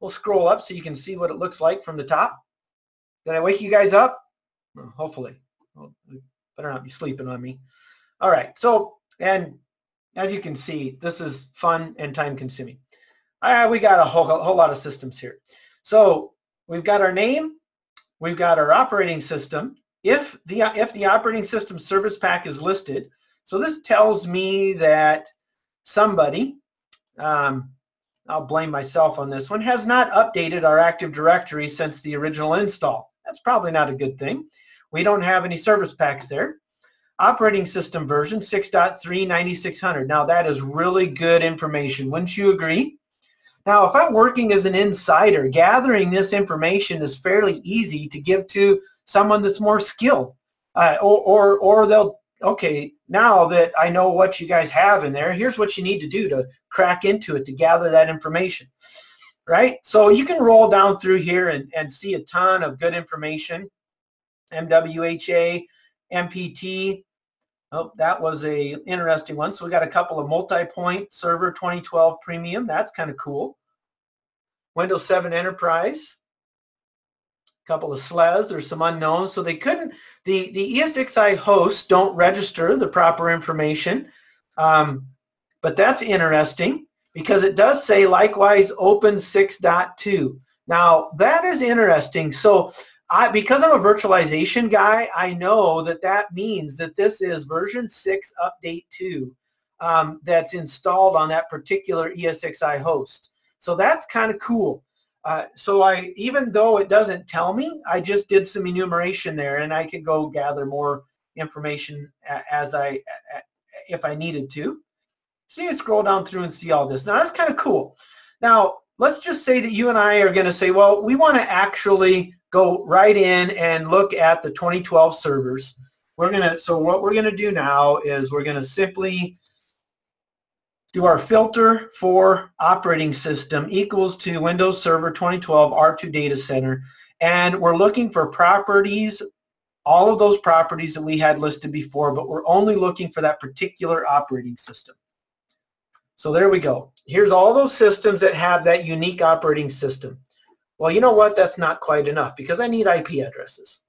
We'll scroll up so you can see what it looks like from the top. Did I wake you guys up? Hopefully. Well, better not be sleeping on me. All right, so, and as you can see, this is fun and time consuming. Uh, we got a whole, a whole lot of systems here. So we've got our name, we've got our operating system. If the, if the operating system service pack is listed, so this tells me that somebody, um, I'll blame myself on this one, has not updated our Active Directory since the original install. That's probably not a good thing. We don't have any service packs there. Operating system version 6.3 9600. Now that is really good information. Wouldn't you agree? Now, if I'm working as an insider, gathering this information is fairly easy to give to someone that's more skilled. Uh, or, or, or they'll okay, now that I know what you guys have in there, here's what you need to do to crack into it to gather that information, right? So you can roll down through here and, and see a ton of good information. MWHA, MPT, oh, that was a interesting one. So we got a couple of multi-point server 2012 premium. That's kind of cool. Windows 7 Enterprise, couple of SLES, there's some unknowns. So they couldn't, the, the ESXi hosts don't register the proper information. Um, but that's interesting because it does say likewise open 6.2. Now that is interesting. So I, because I'm a virtualization guy, I know that that means that this is version 6 update 2 um, that's installed on that particular ESXi host. So that's kind of cool. Uh, so I, even though it doesn't tell me, I just did some enumeration there and I could go gather more information as I, if I needed to. So you scroll down through and see all this. Now that's kind of cool. Now let's just say that you and I are going to say, well, we want to actually go right in and look at the 2012 servers. We're gonna, so what we're gonna do now is we're gonna simply do our filter for operating system equals to Windows Server 2012 R2 Data Center. And we're looking for properties, all of those properties that we had listed before, but we're only looking for that particular operating system. So there we go. Here's all those systems that have that unique operating system. Well, you know what? That's not quite enough because I need IP addresses.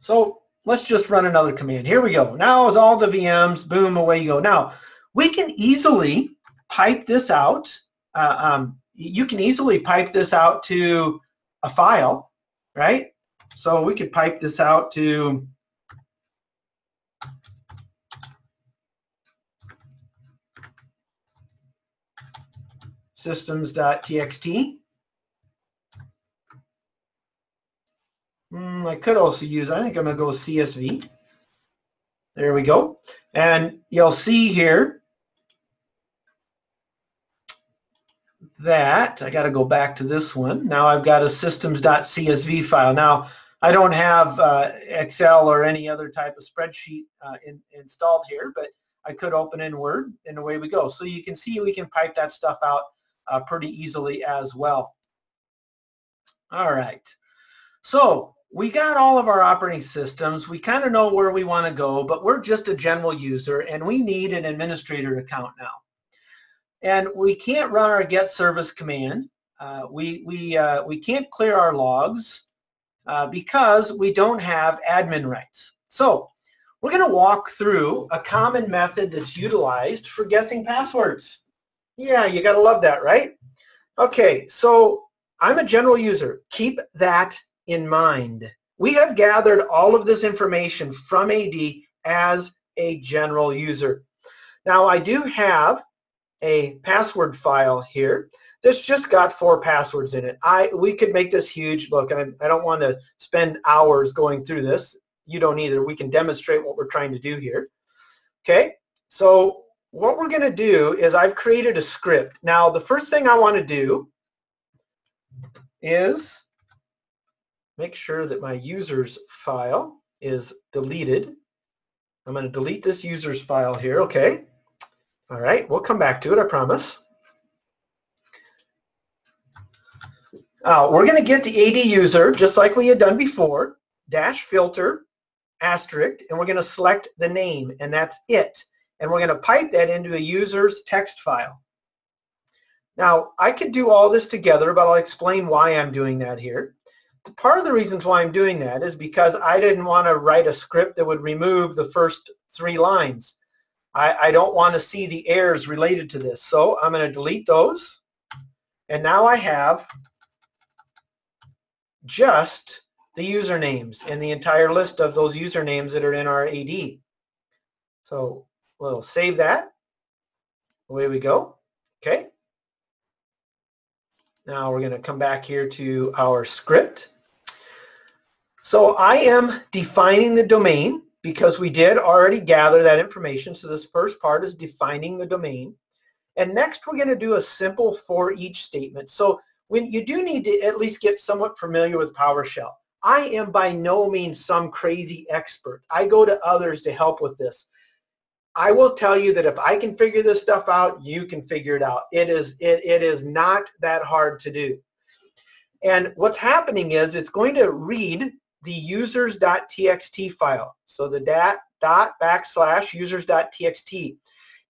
So let's just run another command. Here we go. Now is all the VMs, boom, away you go. Now, we can easily pipe this out. Uh, um, you can easily pipe this out to a file, right? So we could pipe this out to systems.txt. Mm, I could also use, I think I'm going to go CSV. There we go. And you'll see here that, I got to go back to this one. Now I've got a systems.csv file. Now, I don't have uh, Excel or any other type of spreadsheet uh, in, installed here, but I could open in Word and away we go. So you can see we can pipe that stuff out uh, pretty easily as well. All right. So we got all of our operating systems. We kind of know where we want to go, but we're just a general user and we need an administrator account now. And we can't run our get service command. Uh, we, we, uh, we can't clear our logs uh, because we don't have admin rights. So we're going to walk through a common method that's utilized for guessing passwords. Yeah, you got to love that, right? Okay, so I'm a general user. Keep that in mind. We have gathered all of this information from AD as a general user. Now I do have a password file here that's just got four passwords in it. I We could make this huge. Look, I, I don't want to spend hours going through this. You don't either. We can demonstrate what we're trying to do here. Okay, so what we're going to do is I've created a script. Now the first thing I want to do is make sure that my users file is deleted. I'm going to delete this users file here, okay? All right, we'll come back to it, I promise. Uh, we're going to get the AD user, just like we had done before, dash filter, asterisk, and we're going to select the name, and that's it. And we're going to pipe that into a user's text file. Now, I could do all this together, but I'll explain why I'm doing that here part of the reasons why I'm doing that is because I didn't want to write a script that would remove the first three lines. I, I don't want to see the errors related to this. So I'm going to delete those. And now I have just the usernames and the entire list of those usernames that are in our AD. So we'll save that. Away we go. Okay. Now we're going to come back here to our script. So I am defining the domain because we did already gather that information. So this first part is defining the domain. And next we're going to do a simple for each statement. So when you do need to at least get somewhat familiar with PowerShell. I am by no means some crazy expert. I go to others to help with this. I will tell you that if I can figure this stuff out, you can figure it out. It is, it, it is not that hard to do. And what's happening is it's going to read the users.txt file. So the dat, dot backslash users.txt.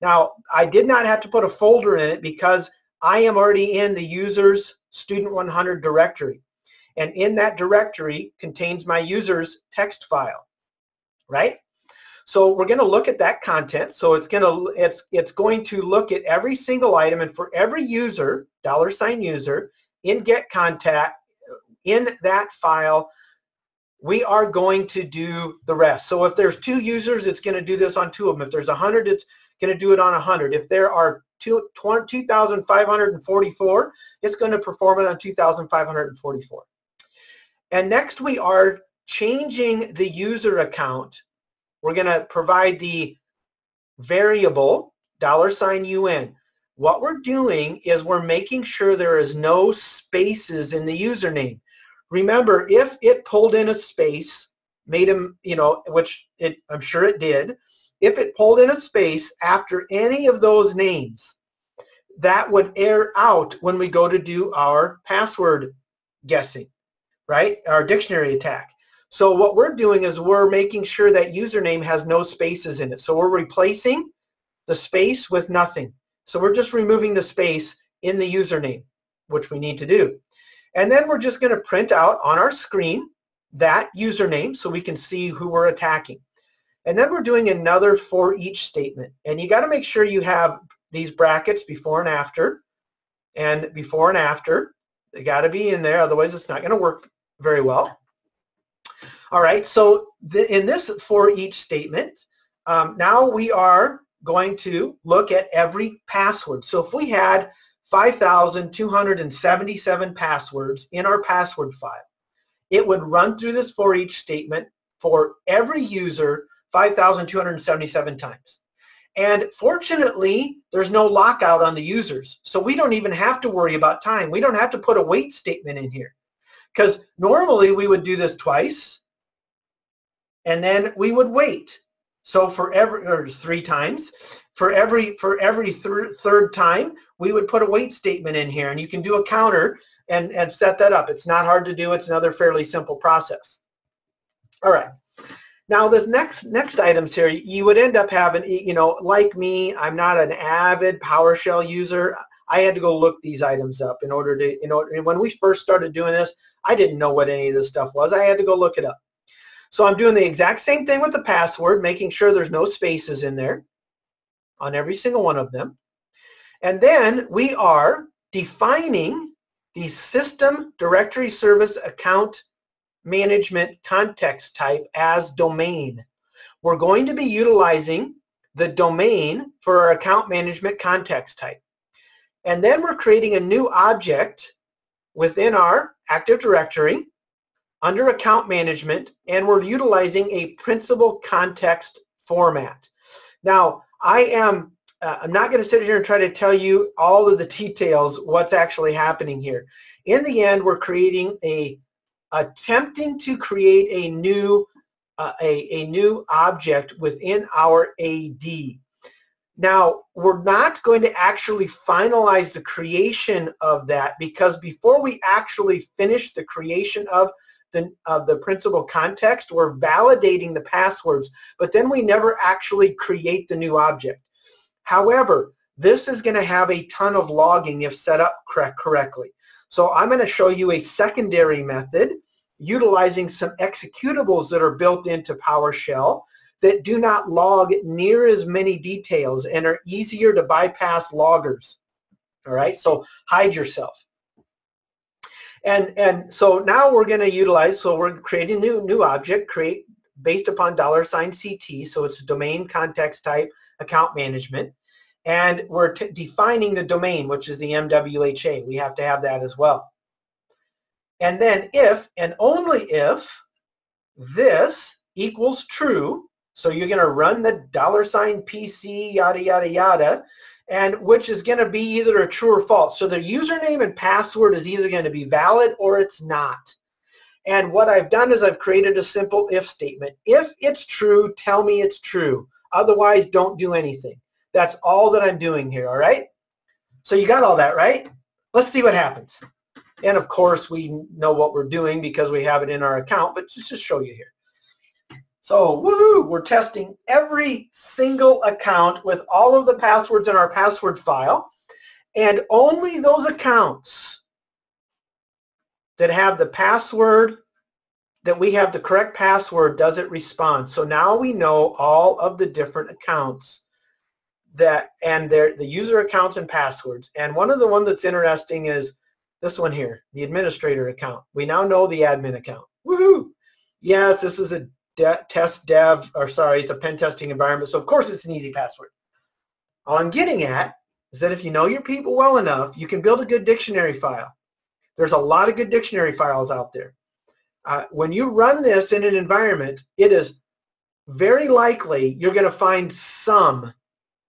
Now, I did not have to put a folder in it because I am already in the users student 100 directory. And in that directory contains my users text file, right? So we're going to look at that content. So it's going to it's it's going to look at every single item and for every user, dollar sign user in get contact in that file, we are going to do the rest. So if there's two users, it's going to do this on two of them. If there's 100, it's going to do it on 100. If there are 2,544, it's going to perform it on 2,544. And next we are changing the user account. We're going to provide the variable dollar sign UN. what we're doing is we're making sure there is no spaces in the username. Remember, if it pulled in a space, made him, you know, which it, I'm sure it did, if it pulled in a space after any of those names, that would air out when we go to do our password guessing, right? Our dictionary attack. So what we're doing is we're making sure that username has no spaces in it. So we're replacing the space with nothing. So we're just removing the space in the username, which we need to do. And then we're just going to print out on our screen that username so we can see who we're attacking. And then we're doing another for each statement. And you got to make sure you have these brackets before and after. And before and after, they got to be in there. Otherwise, it's not going to work very well. All right, so the, in this for each statement, um, now we are going to look at every password. So if we had 5,277 passwords in our password file, it would run through this for each statement for every user 5,277 times. And fortunately, there's no lockout on the users. So we don't even have to worry about time. We don't have to put a wait statement in here. Because normally we would do this twice, and then we would wait. So for every, or three times, for every, for every thir third time, we would put a wait statement in here, and you can do a counter and, and set that up. It's not hard to do. It's another fairly simple process. All right. Now, this next next items here, you would end up having, you know, like me, I'm not an avid PowerShell user. I had to go look these items up in order to, you know, when we first started doing this, I didn't know what any of this stuff was. I had to go look it up. So I'm doing the exact same thing with the password, making sure there's no spaces in there on every single one of them. And then we are defining the system directory service account management context type as domain. We're going to be utilizing the domain for our account management context type. And then we're creating a new object within our Active Directory under account management and we're utilizing a principal context format. Now, I am uh, I'm not going to sit here and try to tell you all of the details what's actually happening here. In the end, we're creating a attempting to create a new uh, a, a new object within our AD. Now, we're not going to actually finalize the creation of that because before we actually finish the creation of the, of the principal context, we're validating the passwords, but then we never actually create the new object. However, this is going to have a ton of logging if set up correct, correctly. So I'm going to show you a secondary method utilizing some executables that are built into PowerShell that do not log near as many details and are easier to bypass loggers. All right, so hide yourself. And, and so now we're going to utilize, so we're creating a new, new object, create based upon dollar sign CT, so it's domain context type account management. And we're defining the domain, which is the MWHA. We have to have that as well. And then if and only if this equals true, so you're going to run the dollar sign PC, yada, yada, yada, and which is going to be either a true or false. So the username and password is either going to be valid or it's not. And what I've done is I've created a simple if statement. If it's true, tell me it's true. Otherwise, don't do anything. That's all that I'm doing here, all right? So you got all that, right? Let's see what happens. And of course, we know what we're doing because we have it in our account, but just to show you here. So woohoo, we're testing every single account with all of the passwords in our password file. And only those accounts that have the password, that we have the correct password, does it respond. So now we know all of the different accounts that and their the user accounts and passwords. And one of the one that's interesting is this one here, the administrator account. We now know the admin account. Woohoo! Yes, this is a de test dev, or sorry, it's a pen testing environment, so of course it's an easy password. All I'm getting at is that if you know your people well enough, you can build a good dictionary file. There's a lot of good dictionary files out there. Uh, when you run this in an environment, it is very likely you're going to find some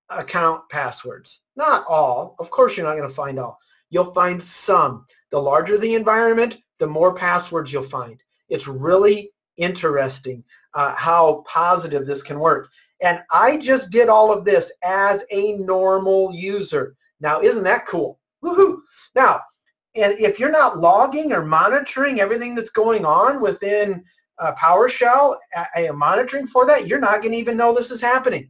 account passwords. Not all. Of course, you're not going to find all. You'll find some. The larger the environment, the more passwords you'll find. It's really interesting uh, how positive this can work. And I just did all of this as a normal user. Now, isn't that cool? Woohoo! Now, and if you're not logging or monitoring everything that's going on within uh, PowerShell, am monitoring for that, you're not going to even know this is happening.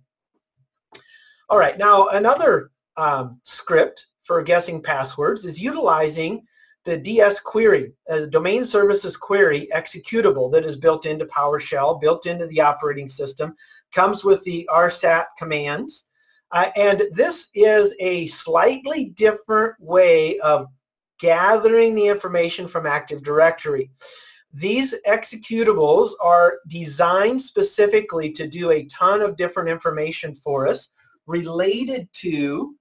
All right, now another um, script for guessing passwords is utilizing the DS query, a domain services query executable that is built into PowerShell, built into the operating system, comes with the RSAT commands. Uh, and this is a slightly different way of gathering the information from Active Directory. These executables are designed specifically to do a ton of different information for us related to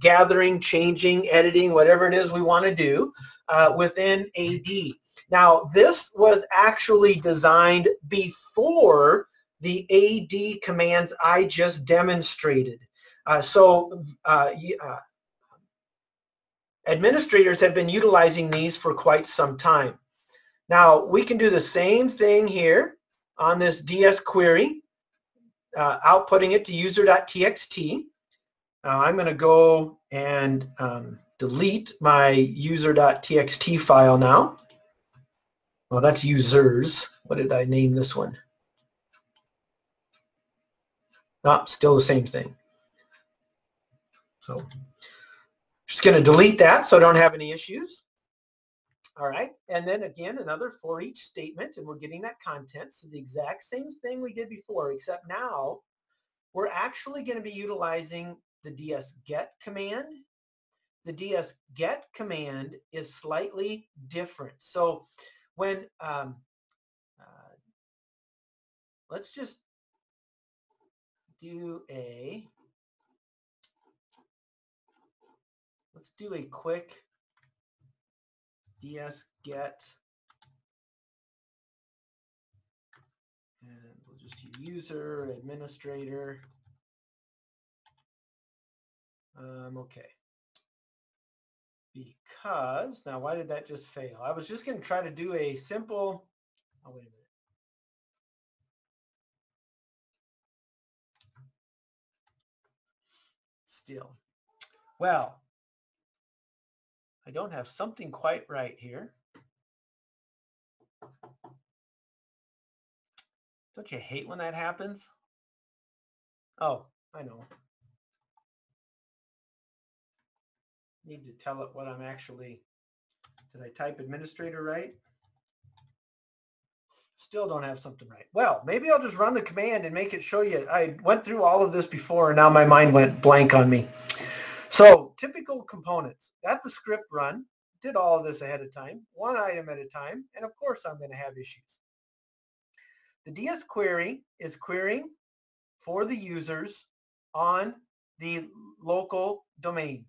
gathering, changing, editing, whatever it is we want to do uh, within AD. Now, this was actually designed before the AD commands I just demonstrated. Uh, so uh, uh, administrators have been utilizing these for quite some time. Now, we can do the same thing here on this DS query, uh, outputting it to user.txt. Now, I'm going to go and um, delete my user.txt file now. Well, that's users. What did I name this one? Oh, still the same thing. So just going to delete that so I don't have any issues. All right, and then again, another for each statement, and we're getting that content. So the exact same thing we did before, except now we're actually going to be utilizing the ds get command. The ds get command is slightly different. So when, um, uh, let's just do a, let's do a quick ds get and we'll just use user administrator um, okay because now why did that just fail I was just going to try to do a simple oh wait a minute still well I don't have something quite right here. Don't you hate when that happens? Oh, I know. Need to tell it what I'm actually, did I type administrator right? Still don't have something right. Well, maybe I'll just run the command and make it show you. I went through all of this before and now my mind went blank on me. So typical components. Got the script run, did all of this ahead of time, one item at a time, and of course I'm going to have issues. The DS query is querying for the users on the local domain.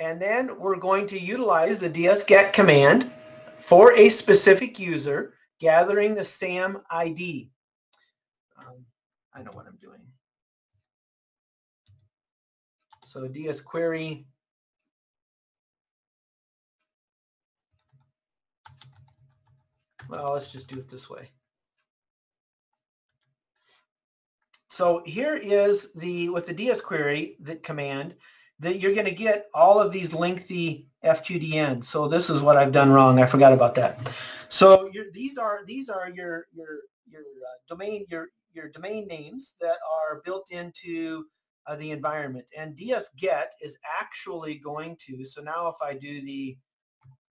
And then we're going to utilize the ds-get command for a specific user, gathering the SAM ID. Um, I know what I'm doing. So DS query Well, let's just do it this way. So here is the, with the DS query the command, that you're going to get all of these lengthy FQDNs. So this is what I've done wrong. I forgot about that. So these are these are your your your uh, domain your your domain names that are built into uh, the environment. And ds-get is actually going to, so now if I do the,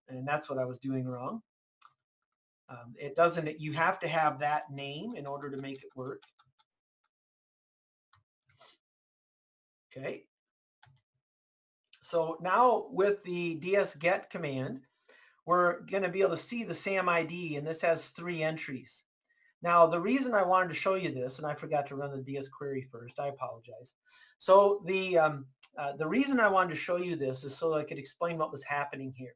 and that's what I was doing wrong. Um, it doesn't, you have to have that name in order to make it work. Okay. So now with the ds-get command, we're going to be able to see the SAM ID, and this has three entries. Now, the reason I wanted to show you this, and I forgot to run the DS query first, I apologize. So the, um, uh, the reason I wanted to show you this is so I could explain what was happening here.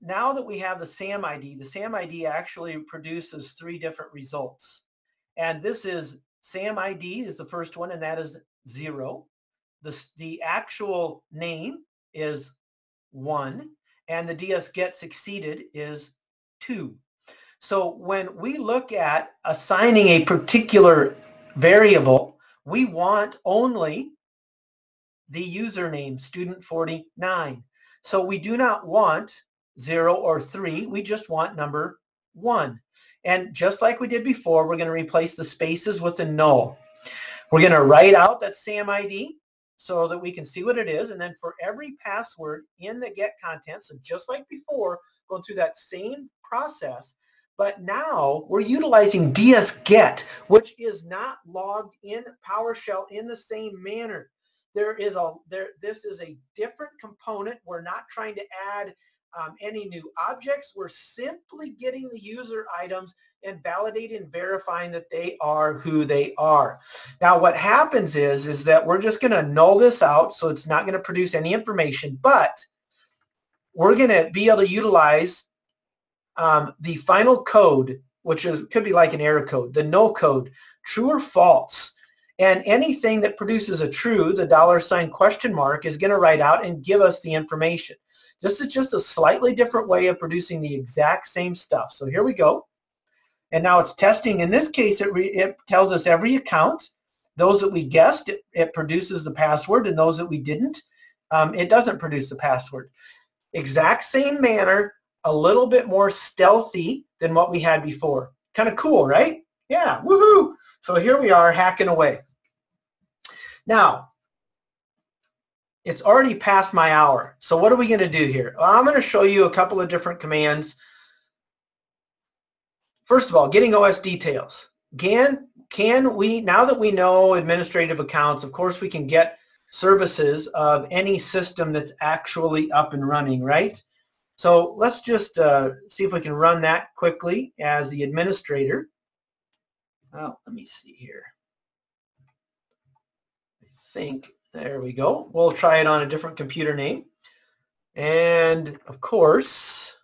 Now that we have the SAM ID, the SAM ID actually produces three different results. And this is SAM ID is the first one, and that is zero. The, the actual name is 1 and the DS get succeeded is 2. So when we look at assigning a particular variable, we want only the username student49. So we do not want 0 or 3. We just want number 1. And just like we did before, we're going to replace the spaces with a null. We're going to write out that SAMID so that we can see what it is. And then for every password in the get content, so just like before, going through that same process, but now we're utilizing dsget, which is not logged in PowerShell in the same manner. There is a there. This is a different component. We're not trying to add um, any new objects. We're simply getting the user items and validating verifying that they are who they are. Now what happens is, is that we're just going to null this out so it's not going to produce any information, but we're going to be able to utilize um, the final code, which is could be like an error code, the null code, true or false. And anything that produces a true, the dollar sign question mark, is going to write out and give us the information. This is just a slightly different way of producing the exact same stuff. So here we go. And now it's testing. In this case, it, it tells us every account. Those that we guessed, it, it produces the password, and those that we didn't, um, it doesn't produce the password. Exact same manner, a little bit more stealthy than what we had before. Kind of cool, right? Yeah, woohoo! So here we are hacking away. Now, it's already past my hour. So what are we going to do here? Well, I'm going to show you a couple of different commands. First of all, getting OS details. Can, can we, now that we know administrative accounts, of course we can get services of any system that's actually up and running, right? So let's just uh, see if we can run that quickly as the administrator. Well, let me see here. I think there we go. We'll try it on a different computer name. And of course,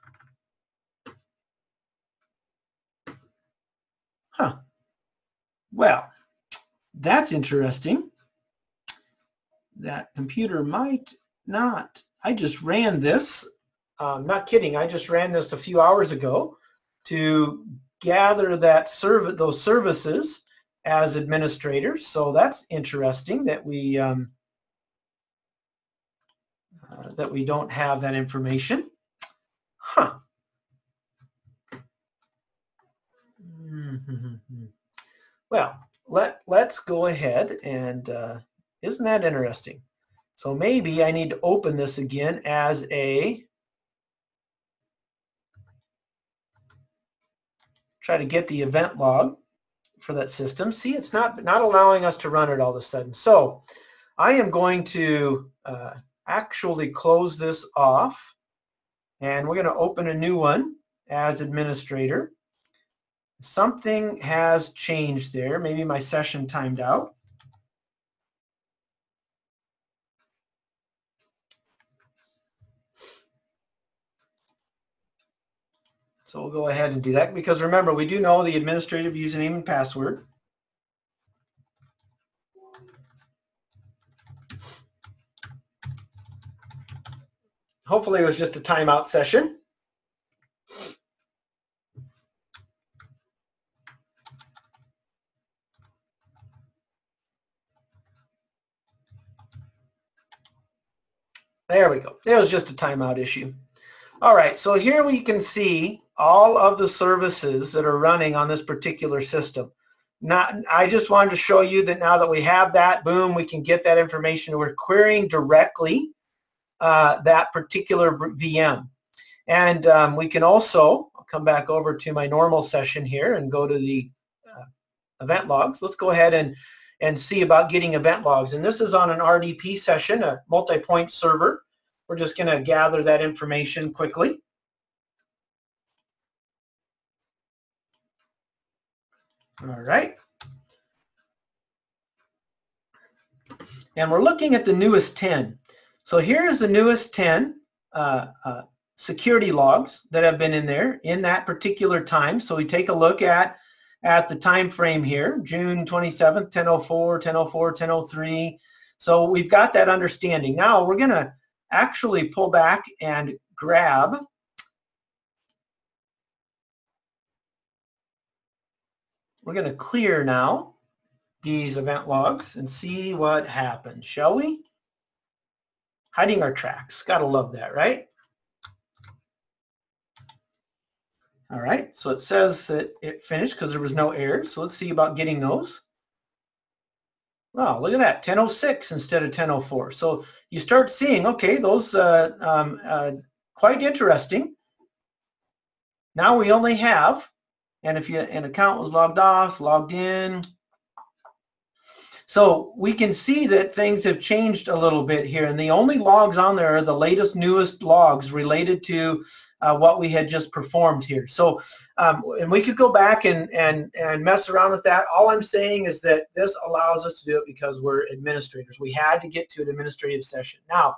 huh, well, that's interesting. That computer might not. I just ran this. I'm not kidding. I just ran this a few hours ago to gather that serv those services as administrators. So that's interesting that we um, uh, that we don't have that information. Huh. Well, let, let's go ahead and uh, isn't that interesting? So maybe I need to open this again as a try to get the event log for that system. See, it's not, not allowing us to run it all of a sudden. So I am going to uh, actually close this off and we're going to open a new one as administrator. Something has changed there. Maybe my session timed out. So we'll go ahead and do that because remember we do know the administrative username and password. Hopefully it was just a timeout session. There we go. It was just a timeout issue. All right, so here we can see all of the services that are running on this particular system. Not, I just wanted to show you that now that we have that, boom, we can get that information. We're querying directly uh, that particular VM. And um, we can also, come back over to my normal session here and go to the uh, event logs. Let's go ahead and, and see about getting event logs. And this is on an RDP session, a multi-point server. We're just going to gather that information quickly. All right. And we're looking at the newest 10. So here's the newest 10 uh, uh, security logs that have been in there in that particular time. So we take a look at at the time frame here, June 27th, 1004, 1004, 1003. So we've got that understanding. Now we're going to actually pull back and grab we're going to clear now these event logs and see what happens, shall we? Hiding our tracks. Gotta love that, right? All right, so it says that it finished because there was no errors. So let's see about getting those. Wow, look at that, 1006 instead of 1004. So you start seeing, okay, those uh, um, uh, quite interesting. Now we only have, and if you, an account was logged off, logged in, so we can see that things have changed a little bit here. And the only logs on there are the latest, newest logs related to uh, what we had just performed here. So, um, and we could go back and, and, and mess around with that. All I'm saying is that this allows us to do it because we're administrators. We had to get to an administrative session. Now,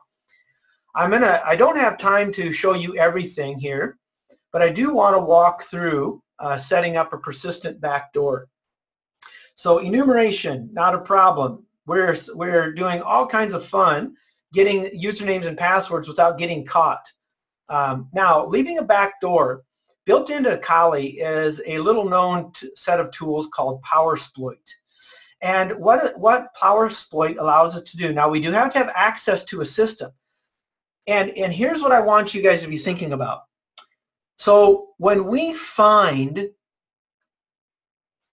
I'm gonna, I don't have time to show you everything here, but I do want to walk through uh, setting up a persistent backdoor. So enumeration, not a problem. We're, we're doing all kinds of fun getting usernames and passwords without getting caught. Um, now, leaving a backdoor, built into Kali is a little known set of tools called PowerSploit. And what, what PowerSploit allows us to do, now we do have to have access to a system. And, and here's what I want you guys to be thinking about. So when we find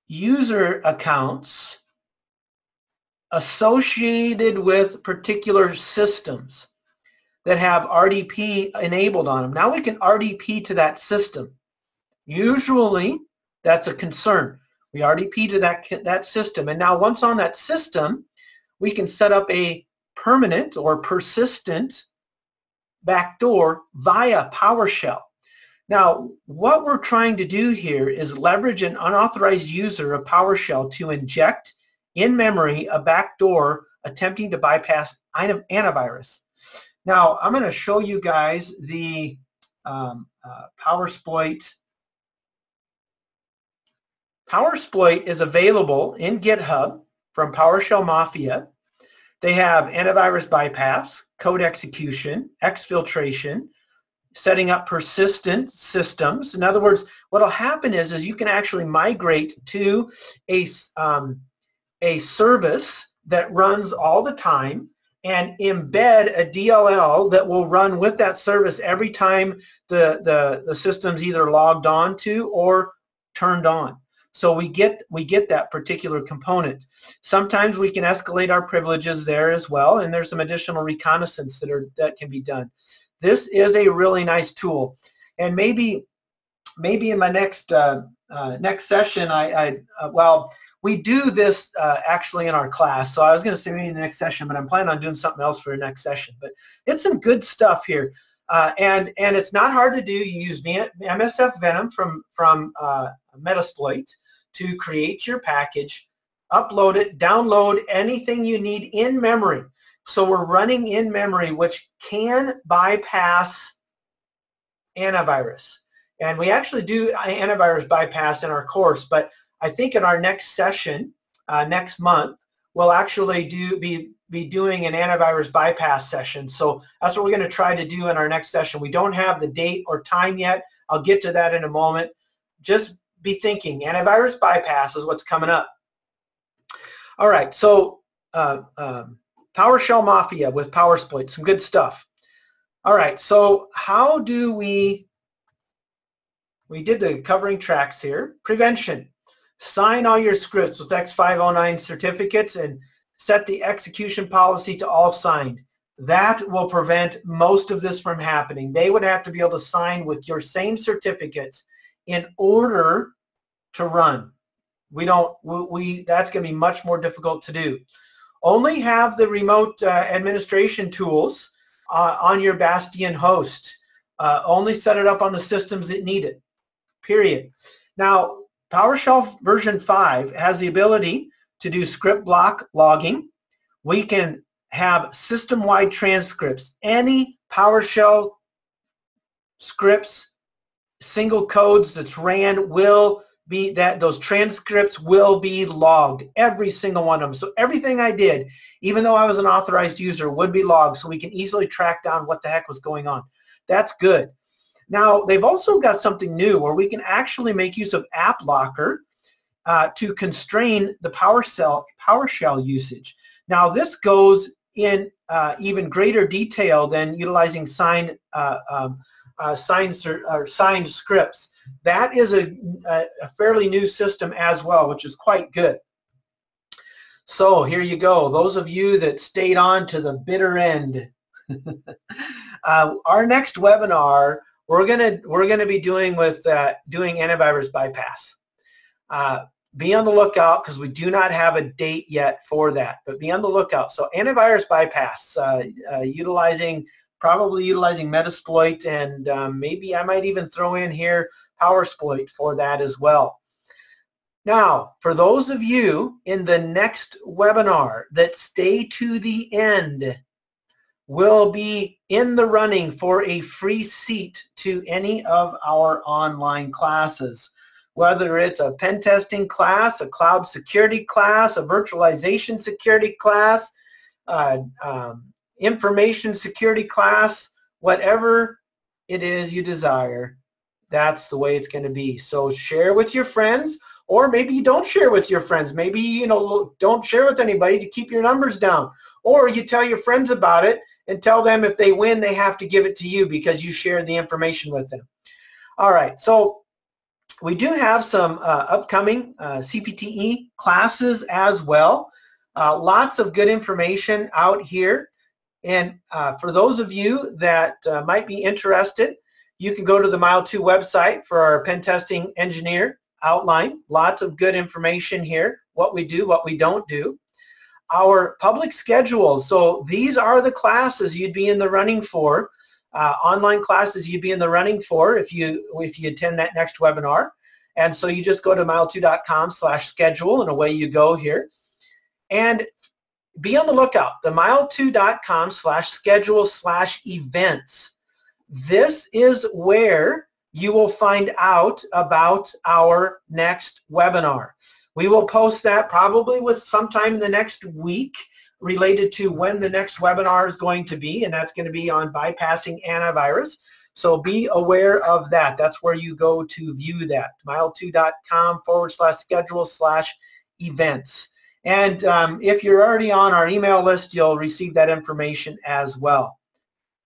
user accounts associated with particular systems that have RDP enabled on them. Now we can RDP to that system. Usually that's a concern. We RDP to that, that system. And now once on that system, we can set up a permanent or persistent backdoor via PowerShell. Now, what we're trying to do here is leverage an unauthorized user of PowerShell to inject in memory a backdoor attempting to bypass antivirus. Now, I'm going to show you guys the um, uh, PowerSploit. PowerSploit is available in GitHub from PowerShell Mafia. They have antivirus bypass, code execution, exfiltration, setting up persistent systems. In other words, what will happen is, is you can actually migrate to a, um, a service that runs all the time and embed a DLL that will run with that service every time the, the, the system's either logged on to or turned on. So we get we get that particular component. Sometimes we can escalate our privileges there as well, and there's some additional reconnaissance that are that can be done. This is a really nice tool. And maybe, maybe in my next uh, uh, next session, I, I uh, well, we do this uh, actually in our class. So I was going to say maybe the next session, but I'm planning on doing something else for the next session. But it's some good stuff here. Uh, and and it's not hard to do. You use MSF Venom from from uh, Metasploit to create your package, upload it, download anything you need in memory. So we're running in memory, which can bypass antivirus. And we actually do antivirus bypass in our course, but I think in our next session, uh, next month, we'll actually do be, be doing an antivirus bypass session. So that's what we're going to try to do in our next session. We don't have the date or time yet. I'll get to that in a moment. Just be thinking antivirus bypass is what's coming up. All right, so uh, um, PowerShell Mafia with PowerSploit, some good stuff. All right, so how do we, we did the covering tracks here. Prevention, sign all your scripts with X509 certificates and set the execution policy to all signed. That will prevent most of this from happening. They would have to be able to sign with your same certificates in order to run. We don't, we that's going to be much more difficult to do. Only have the remote uh, administration tools uh, on your Bastion host. Uh, only set it up on the systems that need it, period. Now, PowerShell version 5 has the ability to do script block logging. We can have system-wide transcripts. Any PowerShell scripts, single codes that's ran will be that those transcripts will be logged, every single one of them. So everything I did, even though I was an authorized user, would be logged so we can easily track down what the heck was going on. That's good. Now, they've also got something new where we can actually make use of App Locker uh, to constrain the PowerShell, PowerShell usage. Now, this goes in uh, even greater detail than utilizing signed, uh, um, uh, signed, signed scripts. That is a, a, fairly new system as well, which is quite good. So here you go. Those of you that stayed on to the bitter end. uh, our next webinar, we're gonna we're gonna be doing with uh, doing antivirus bypass. Uh, be on the lookout because we do not have a date yet for that, but be on the lookout. So antivirus bypass, uh, uh, utilizing probably utilizing Metasploit, and um, maybe I might even throw in here PowerSploit for that as well. Now, for those of you in the next webinar that stay to the end, will be in the running for a free seat to any of our online classes. Whether it's a pen testing class, a cloud security class, a virtualization security class, uh, um, information security class, whatever it is you desire, that's the way it's going to be. So share with your friends, or maybe you don't share with your friends. Maybe, you know, don't share with anybody to keep your numbers down. Or you tell your friends about it and tell them if they win, they have to give it to you because you shared the information with them. All right, so we do have some uh, upcoming uh, CPTE classes as well. Uh, lots of good information out here. And uh, for those of you that uh, might be interested, you can go to the Mile2 website for our pen testing engineer outline. Lots of good information here, what we do, what we don't do. Our public schedules, So these are the classes you'd be in the running for, uh, online classes you'd be in the running for if you if you attend that next webinar. And so you just go to mile2.com slash schedule and away you go here. And be on the lookout, the mile2.com slash schedule slash events. This is where you will find out about our next webinar. We will post that probably with sometime in the next week related to when the next webinar is going to be, and that's going to be on bypassing antivirus. So be aware of that. That's where you go to view that, mile2.com forward slash schedule slash events. And um, if you're already on our email list, you'll receive that information as well.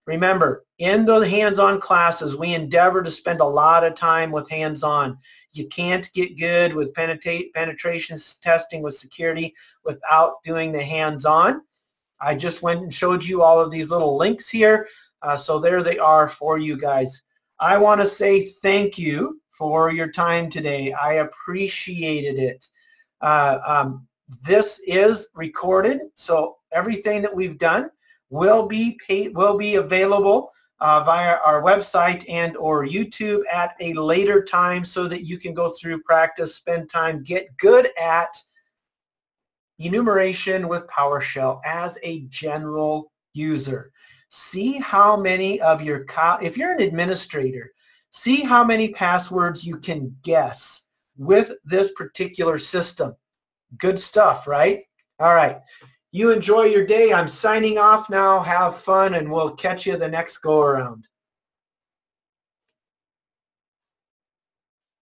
Remember, in the hands-on classes, we endeavor to spend a lot of time with hands-on. You can't get good with penetration testing with security without doing the hands-on. I just went and showed you all of these little links here. Uh, so there they are for you guys. I want to say thank you for your time today. I appreciated it. Uh, um, this is recorded, so everything that we've done will be paid, will be available uh, via our website and or YouTube at a later time so that you can go through practice, spend time, get good at enumeration with PowerShell as a general user. See how many of your, if you're an administrator, see how many passwords you can guess with this particular system. Good stuff, right? All right. You enjoy your day. I'm signing off now. Have fun, and we'll catch you the next go around.